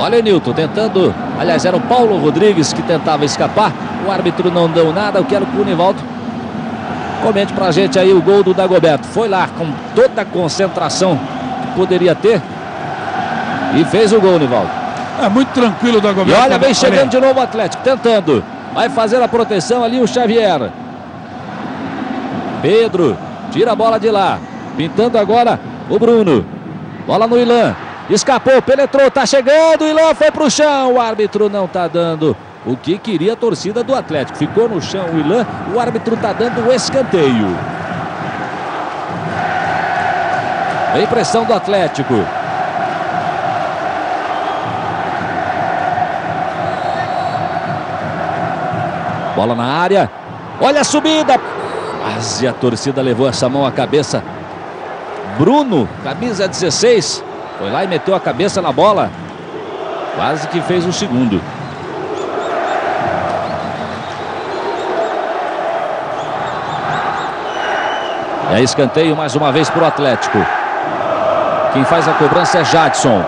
Olha Nilton tentando, aliás, era o Paulo Rodrigues que tentava escapar. O árbitro não deu nada. Eu quero que o Nivaldo comente pra gente aí o gol do Dagoberto. Foi lá com toda a concentração que poderia ter e fez o gol, Nivaldo. É muito tranquilo da governo. E olha, vem chegando de novo o Atlético, tentando. Vai fazer a proteção ali o Xavier. Pedro, tira a bola de lá. Pintando agora o Bruno. Bola no Ilan. Escapou, penetrou, tá chegando. Ilan foi pro chão. O árbitro não tá dando o que queria a torcida do Atlético. Ficou no chão o Ilan, o árbitro está dando o escanteio. Vem pressão do Atlético. Bola na área. Olha a subida. Quase a torcida levou essa mão à cabeça. Bruno, camisa 16, foi lá e meteu a cabeça na bola. Quase que fez o segundo. É escanteio mais uma vez para o Atlético. Quem faz a cobrança é Jadson.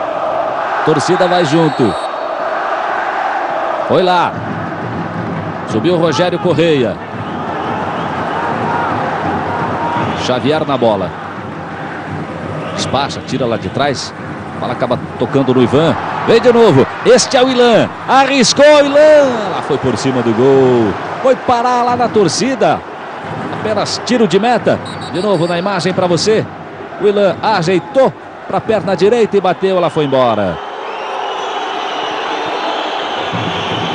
Torcida vai junto. Foi lá. Subiu Rogério Correia. Xavier na bola. Despacha, tira lá de trás. A bola acaba tocando no Ivan. Vem de novo. Este é o Ilan. Arriscou o Ilan. Lá foi por cima do gol. Foi parar lá na torcida. Apenas tiro de meta. De novo na imagem para você. O Ilan ajeitou para a perna direita e bateu. Ela foi embora.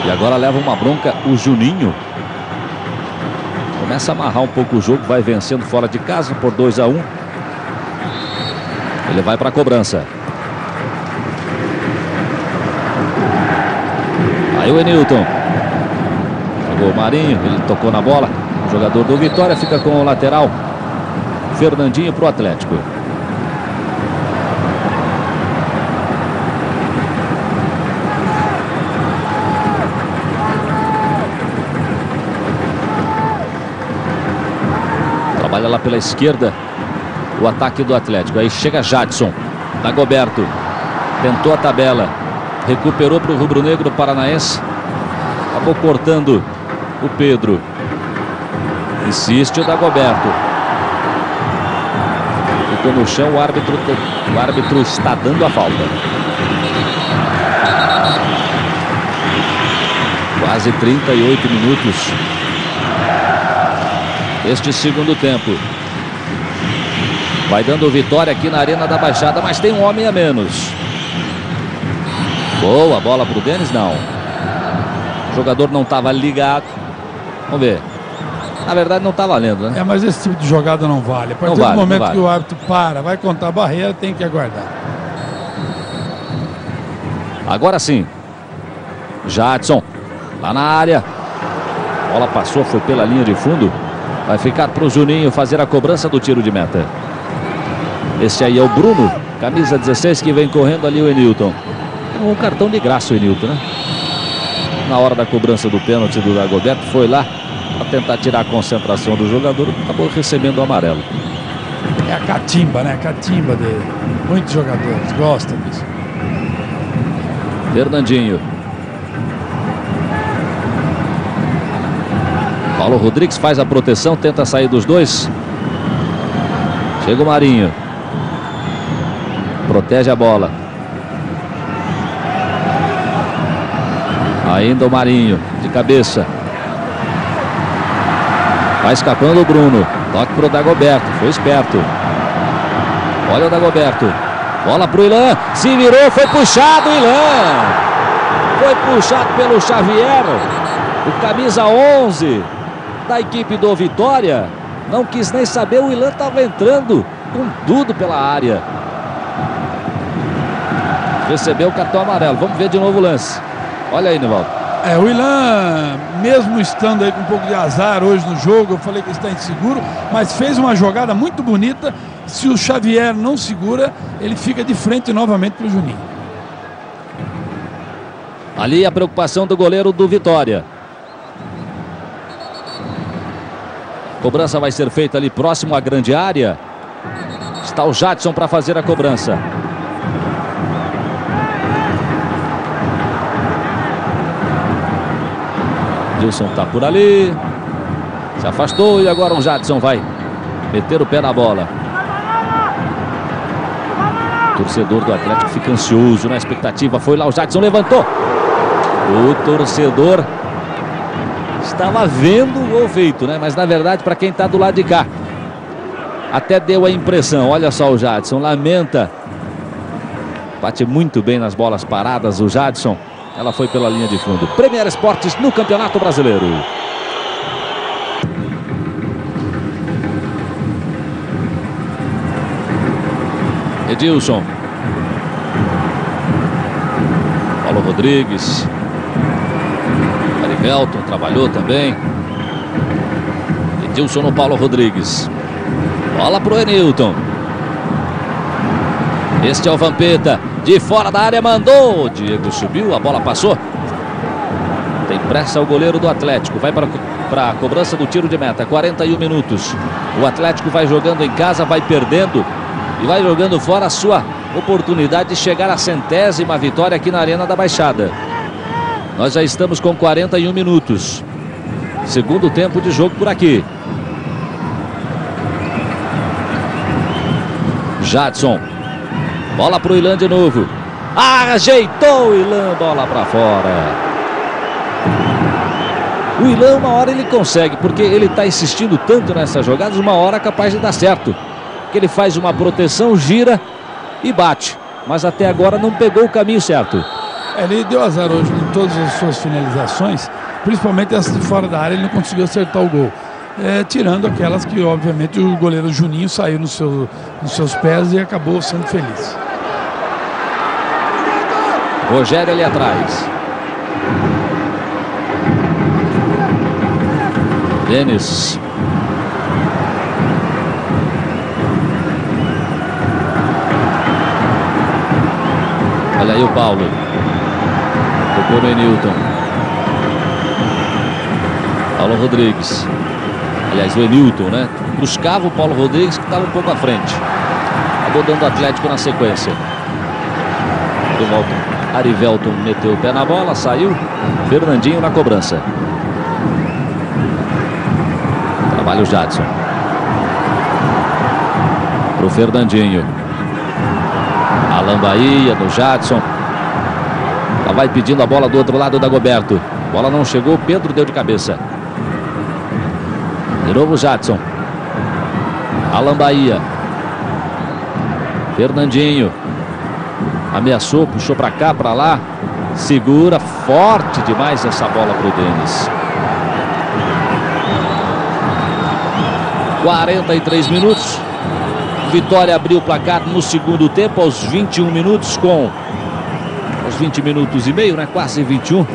E agora leva uma bronca o Juninho. Começa a amarrar um pouco o jogo, vai vencendo fora de casa por 2 a 1. Um. Ele vai para a cobrança. Aí o Enilton. Chegou o Marinho, ele tocou na bola. O jogador do Vitória fica com o lateral. Fernandinho para o Atlético. Trabalha lá pela esquerda o ataque do Atlético. Aí chega Jadson. Dagoberto. Tentou a tabela. Recuperou para o rubro-negro paranaense. Acabou cortando o Pedro. Insiste o Dagoberto. Ficou no chão, o árbitro, o árbitro está dando a falta. Quase 38 minutos. Este segundo tempo. Vai dando vitória aqui na Arena da Baixada, mas tem um homem a menos. Boa bola para o Denis, não. O jogador não estava ligado. Vamos ver. Na verdade não está valendo, né? É, mas esse tipo de jogada não vale. A partir Não vale, do momento vale. que o árbitro para, vai contar a barreira, tem que aguardar. Agora sim. Jadson. Lá na área. A bola passou, foi pela linha de fundo. Vai ficar para o Juninho fazer a cobrança do tiro de meta. Esse aí é o Bruno, camisa 16, que vem correndo ali o Enilton. Um cartão de graça o Enilton, né? Na hora da cobrança do pênalti do Dagoberto, foi lá para tentar tirar a concentração do jogador, acabou recebendo o amarelo. É a catimba, né? A catimba dele. Muitos jogadores gostam disso. Fernandinho. Paulo Rodrigues faz a proteção, tenta sair dos dois. Chega o Marinho. Protege a bola. Ainda o Marinho, de cabeça. Vai escapando o Bruno. Toque pro Dagoberto. Foi esperto. Olha o Dagoberto. Bola pro Ilan. Se virou, foi puxado o Ilan. Foi puxado pelo Xavier. O camisa 11 da equipe do Vitória. Não quis nem saber, o Ilan estava entrando com tudo pela área. Recebeu o cartão amarelo. Vamos ver de novo o lance. Olha aí, Nivaldo. É, o Ilan, mesmo estando aí com um pouco de azar hoje no jogo, eu falei que ele está inseguro, mas fez uma jogada muito bonita. Se o Xavier não segura, ele fica de frente novamente para o Juninho. Ali a preocupação do goleiro do Vitória. Cobrança vai ser feita ali próximo à grande área. Está o Jadson para fazer a cobrança. Wilson está por ali. Se afastou e agora o Jadson vai meter o pé na bola. O torcedor do Atlético fica ansioso na expectativa. Foi lá, o Jadson levantou. O torcedor estava vendo o gol feito, né? Mas na verdade, para quem está do lado de cá, até deu a impressão. Olha só o Jadson, lamenta. Bate muito bem nas bolas paradas o Jadson. Ela foi pela linha de fundo. Premier Esportes no Campeonato Brasileiro. Edilson. Paulo Rodrigues. Trabalhou também. Edilson no Paulo Rodrigues. Bola pro Enilton. Este é o Vampeta. De fora da área mandou. Diego subiu, a bola passou. Tem pressa o goleiro do Atlético. Vai para a cobrança do tiro de meta. 41 minutos. O Atlético vai jogando em casa, vai perdendo. E vai jogando fora a sua oportunidade de chegar à centésima vitória aqui na Arena da Baixada. Nós já estamos com 41 minutos. Segundo tempo de jogo por aqui. Jadson. Bola para o Ilan de novo. Ajeitou o Ilan, bola para fora. O Ilan, uma hora ele consegue, porque ele está insistindo tanto nessas jogadas, uma hora é capaz de dar certo. Que ele faz uma proteção, gira e bate. Mas até agora não pegou o caminho certo. Ele deu azar hoje em todas as suas finalizações, principalmente essa de fora da área, ele não conseguiu acertar o gol. É, tirando aquelas que, obviamente, o goleiro Juninho saiu no seu, nos seus pés e acabou sendo feliz. Rogério ali atrás. Denis. Olha aí o Paulo. Newton. Paulo Rodrigues. Aliás, o Enilton, né? Buscava o Paulo Rodrigues, que estava um pouco à frente. Acabou dando Atlético na sequência. De volta. Arivelton meteu o pé na bola, saiu. Fernandinho na cobrança. Trabalha o Jadson. Pro Fernandinho. Alan Bahia no Jadson. Vai pedindo a bola do outro lado da Goberto. Bola não chegou, Pedro deu de cabeça. De novo Jadson. Alan Bahia. Fernandinho. Ameaçou, puxou para cá, para lá. Segura forte demais essa bola para o Denis. 43 minutos. Vitória abriu o placar no segundo tempo, aos 21 minutos, com. Aos 20 minutos e meio, né? Quase 21.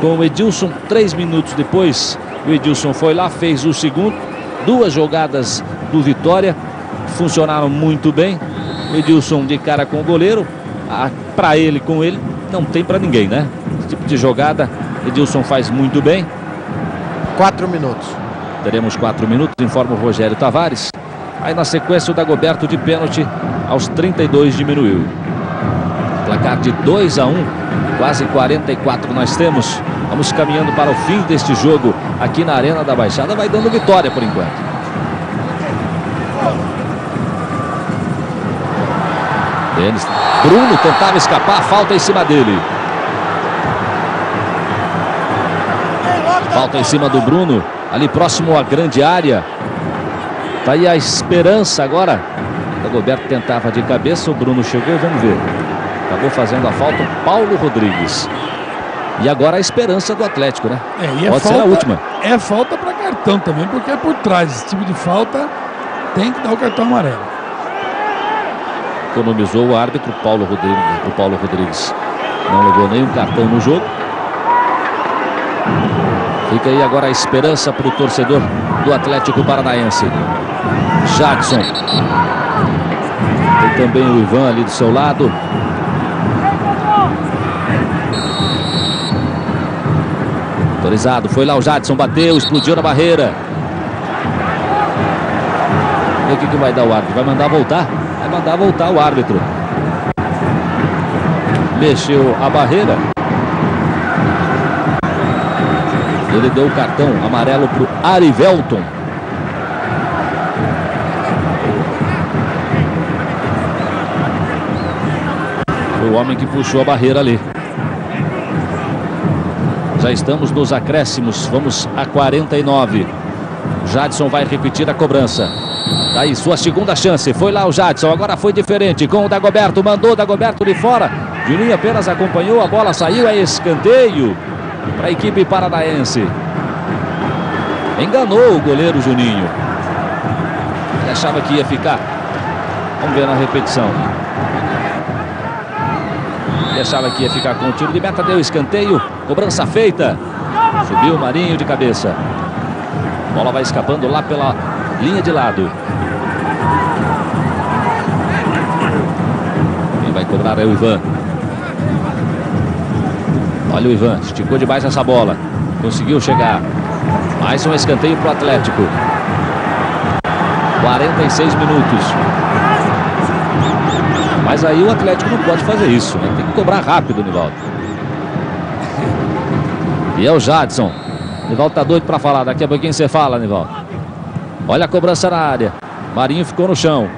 Com o Edilson, três minutos depois. O Edilson foi lá, fez o segundo. Duas jogadas do Vitória funcionaram muito bem. O Edilson de cara com o goleiro. Para ele, com ele, não tem para ninguém, né? Esse tipo de jogada, Edilson faz muito bem. Quatro minutos. Teremos quatro minutos, informa o Rogério Tavares. Aí na sequência o Dagoberto de pênalti aos 32 diminuiu. Placar de 2 a 1, quase 44 nós temos. Vamos caminhando para o fim deste jogo aqui na Arena da Baixada. Vai dando vitória por enquanto. Denis. Bruno tentava escapar, falta em cima dele. Falta em cima do Bruno, ali próximo à grande área. Tá aí a esperança agora. O Goberto tentava de cabeça, o Bruno chegou, vamos ver. Acabou fazendo a falta o Paulo Rodrigues. E agora a esperança do Atlético, né? É, é Pode falta, ser a última. É falta para cartão também, porque é por trás. Esse tipo de falta tem que dar o cartão amarelo. Economizou o árbitro Paulo Rodrigues. O Paulo Rodrigues não levou nenhum cartão no jogo. Fica aí agora a esperança para o torcedor do Atlético Paranaense. Jadson. Tem também o Ivan ali do seu lado. Autorizado, foi lá o Jadson, bateu, explodiu na barreira. E o que, que vai dar o árbitro? Vai mandar voltar? Vai mandar voltar o árbitro. Mexeu a barreira. Ele deu o cartão amarelo para o Arivelton. Foi o homem que puxou a barreira ali. Já estamos nos acréscimos. Vamos a 49. Jadson vai repetir a cobrança. Tá aí sua segunda chance. Foi lá o Jadson. Agora foi diferente. Com o Dagoberto. Mandou o Dagoberto de fora. Juninho apenas acompanhou, a bola saiu, é escanteio para a equipe paranaense. Enganou o goleiro Juninho. Ele achava que ia ficar. Vamos ver na repetição. Ele achava que ia ficar com o tiro de meta, deu escanteio, cobrança feita. Subiu o Marinho de cabeça. Bola vai escapando lá pela linha de lado. Quem vai cobrar é o Ivan. Olha o Ivan, esticou demais essa bola. Conseguiu chegar. Mais um escanteio para o Atlético. 46 minutos. Mas aí o Atlético não pode fazer isso. Né? Tem que cobrar rápido, Nivaldo. E é o Jadson. Nivaldo tá doido para falar. Daqui a pouquinho você fala, Nivaldo. Olha a cobrança na área. Marinho ficou no chão.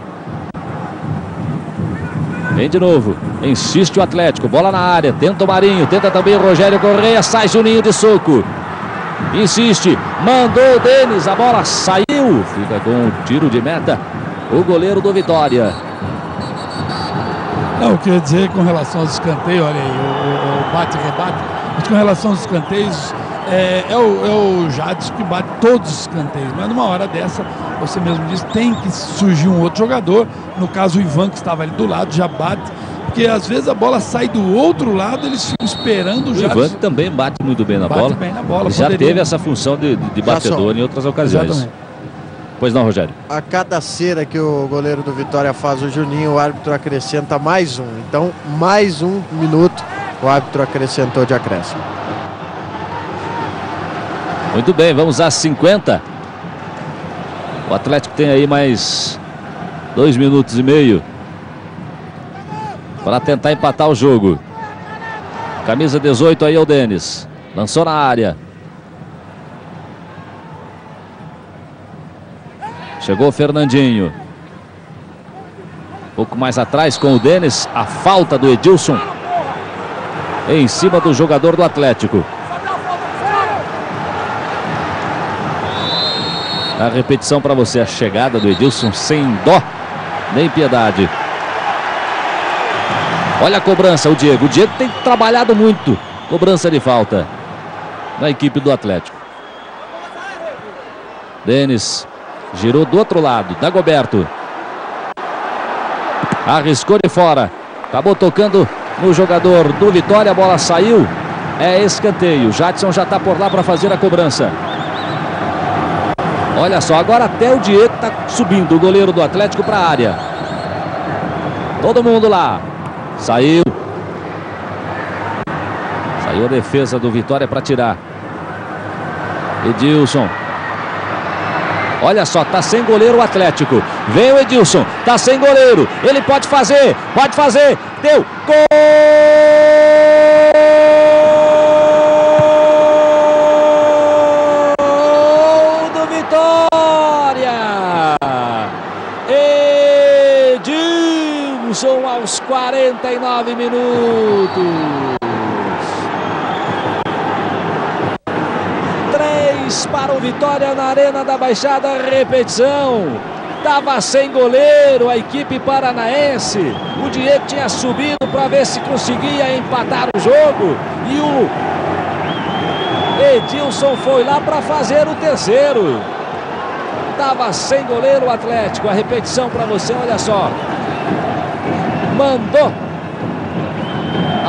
Vem de novo. Insiste o Atlético. Bola na área. Tenta o Marinho. Tenta também o Rogério Correia. Sai Juninho de soco. Insiste. Mandou o Denis. A bola saiu. Fica com o tiro de meta. O goleiro do Vitória. Não, eu queria dizer com relação aos escanteios, olha aí, o, o bate-rebate, mas com relação aos escanteios, é, é, o, é o Jadson que bate todos os escanteios. Mas numa hora dessa, você mesmo disse, tem que surgir um outro jogador. No caso, o Ivan, que estava ali do lado, já bate. Porque às vezes a bola sai do outro lado, eles ficam esperando o Jadson. O Ivan também bate muito bem na bate bola. Bem na bola. Já poderia... teve essa função de, de batedor em outras ocasiões. Exatamente. Pois não, Rogério? A cada cera que o goleiro do Vitória faz o Juninho, o árbitro acrescenta mais um. Então, mais um minuto o árbitro acrescentou de acréscimo. Muito bem, vamos a 50. O Atlético tem aí mais dois minutos e meio para tentar empatar o jogo. Camisa 18 aí é o Denis. Lançou na área. Chegou o Fernandinho. Um pouco mais atrás com o Denis. A falta do Edilson. Em cima do jogador do Atlético. A repetição para você. A chegada do Edilson sem dó nem piedade. Olha a cobrança, o Diego. O Diego tem trabalhado muito. Cobrança de falta na equipe do Atlético. Denis Girou do outro lado, Dagoberto. Arriscou de fora. Acabou tocando no jogador do Vitória. A bola saiu. É escanteio. Jadson já está por lá para fazer a cobrança. Olha só, agora até o Diego está subindo. O goleiro do Atlético para a área. Todo mundo lá. Saiu. Saiu a defesa do Vitória para tirar. Edilson. Olha só, tá sem goleiro o Atlético. Vem o Edilson, tá sem goleiro. Ele pode fazer, pode fazer. Deu. Gol do Vitória. Edilson aos 49 minutos. para o Vitória na Arena da Baixada. Repetição. Tava sem goleiro a equipe paranaense. O Diego tinha subido para ver se conseguia empatar o jogo. E o Edilson foi lá para fazer o terceiro. Tava sem goleiro o Atlético. A repetição para você, olha só. Mandou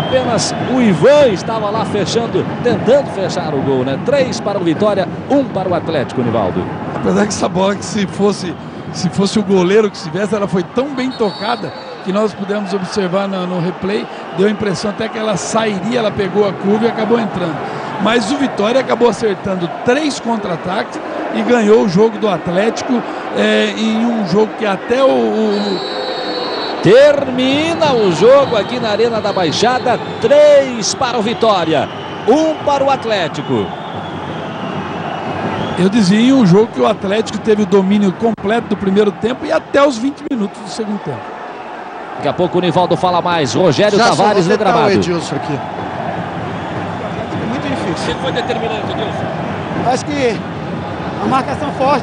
Apenas o Ivan estava lá fechando, tentando fechar o gol, né? Três para o Vitória, um para o Atlético, Nivaldo. Apesar que essa bola que se fosse, se fosse o goleiro que estivesse, ela foi tão bem tocada que nós pudemos observar no, no, replay, deu a impressão até que ela sairia, ela pegou a curva e acabou entrando. Mas o Vitória acabou acertando três contra-ataques e ganhou o jogo do Atlético é, em um jogo que até o, o Termina o jogo aqui na Arena da Baixada. Três para o Vitória, um para o Atlético. Eu dizia um jogo que o Atlético teve o domínio completo do primeiro tempo e até os 20 minutos do segundo tempo. Daqui a pouco o Nivaldo fala mais. Rogério Já Tavares no gramado. O Edilson aqui. É muito difícil. Ele foi determinante, Edilson. Acho que a marcação forte.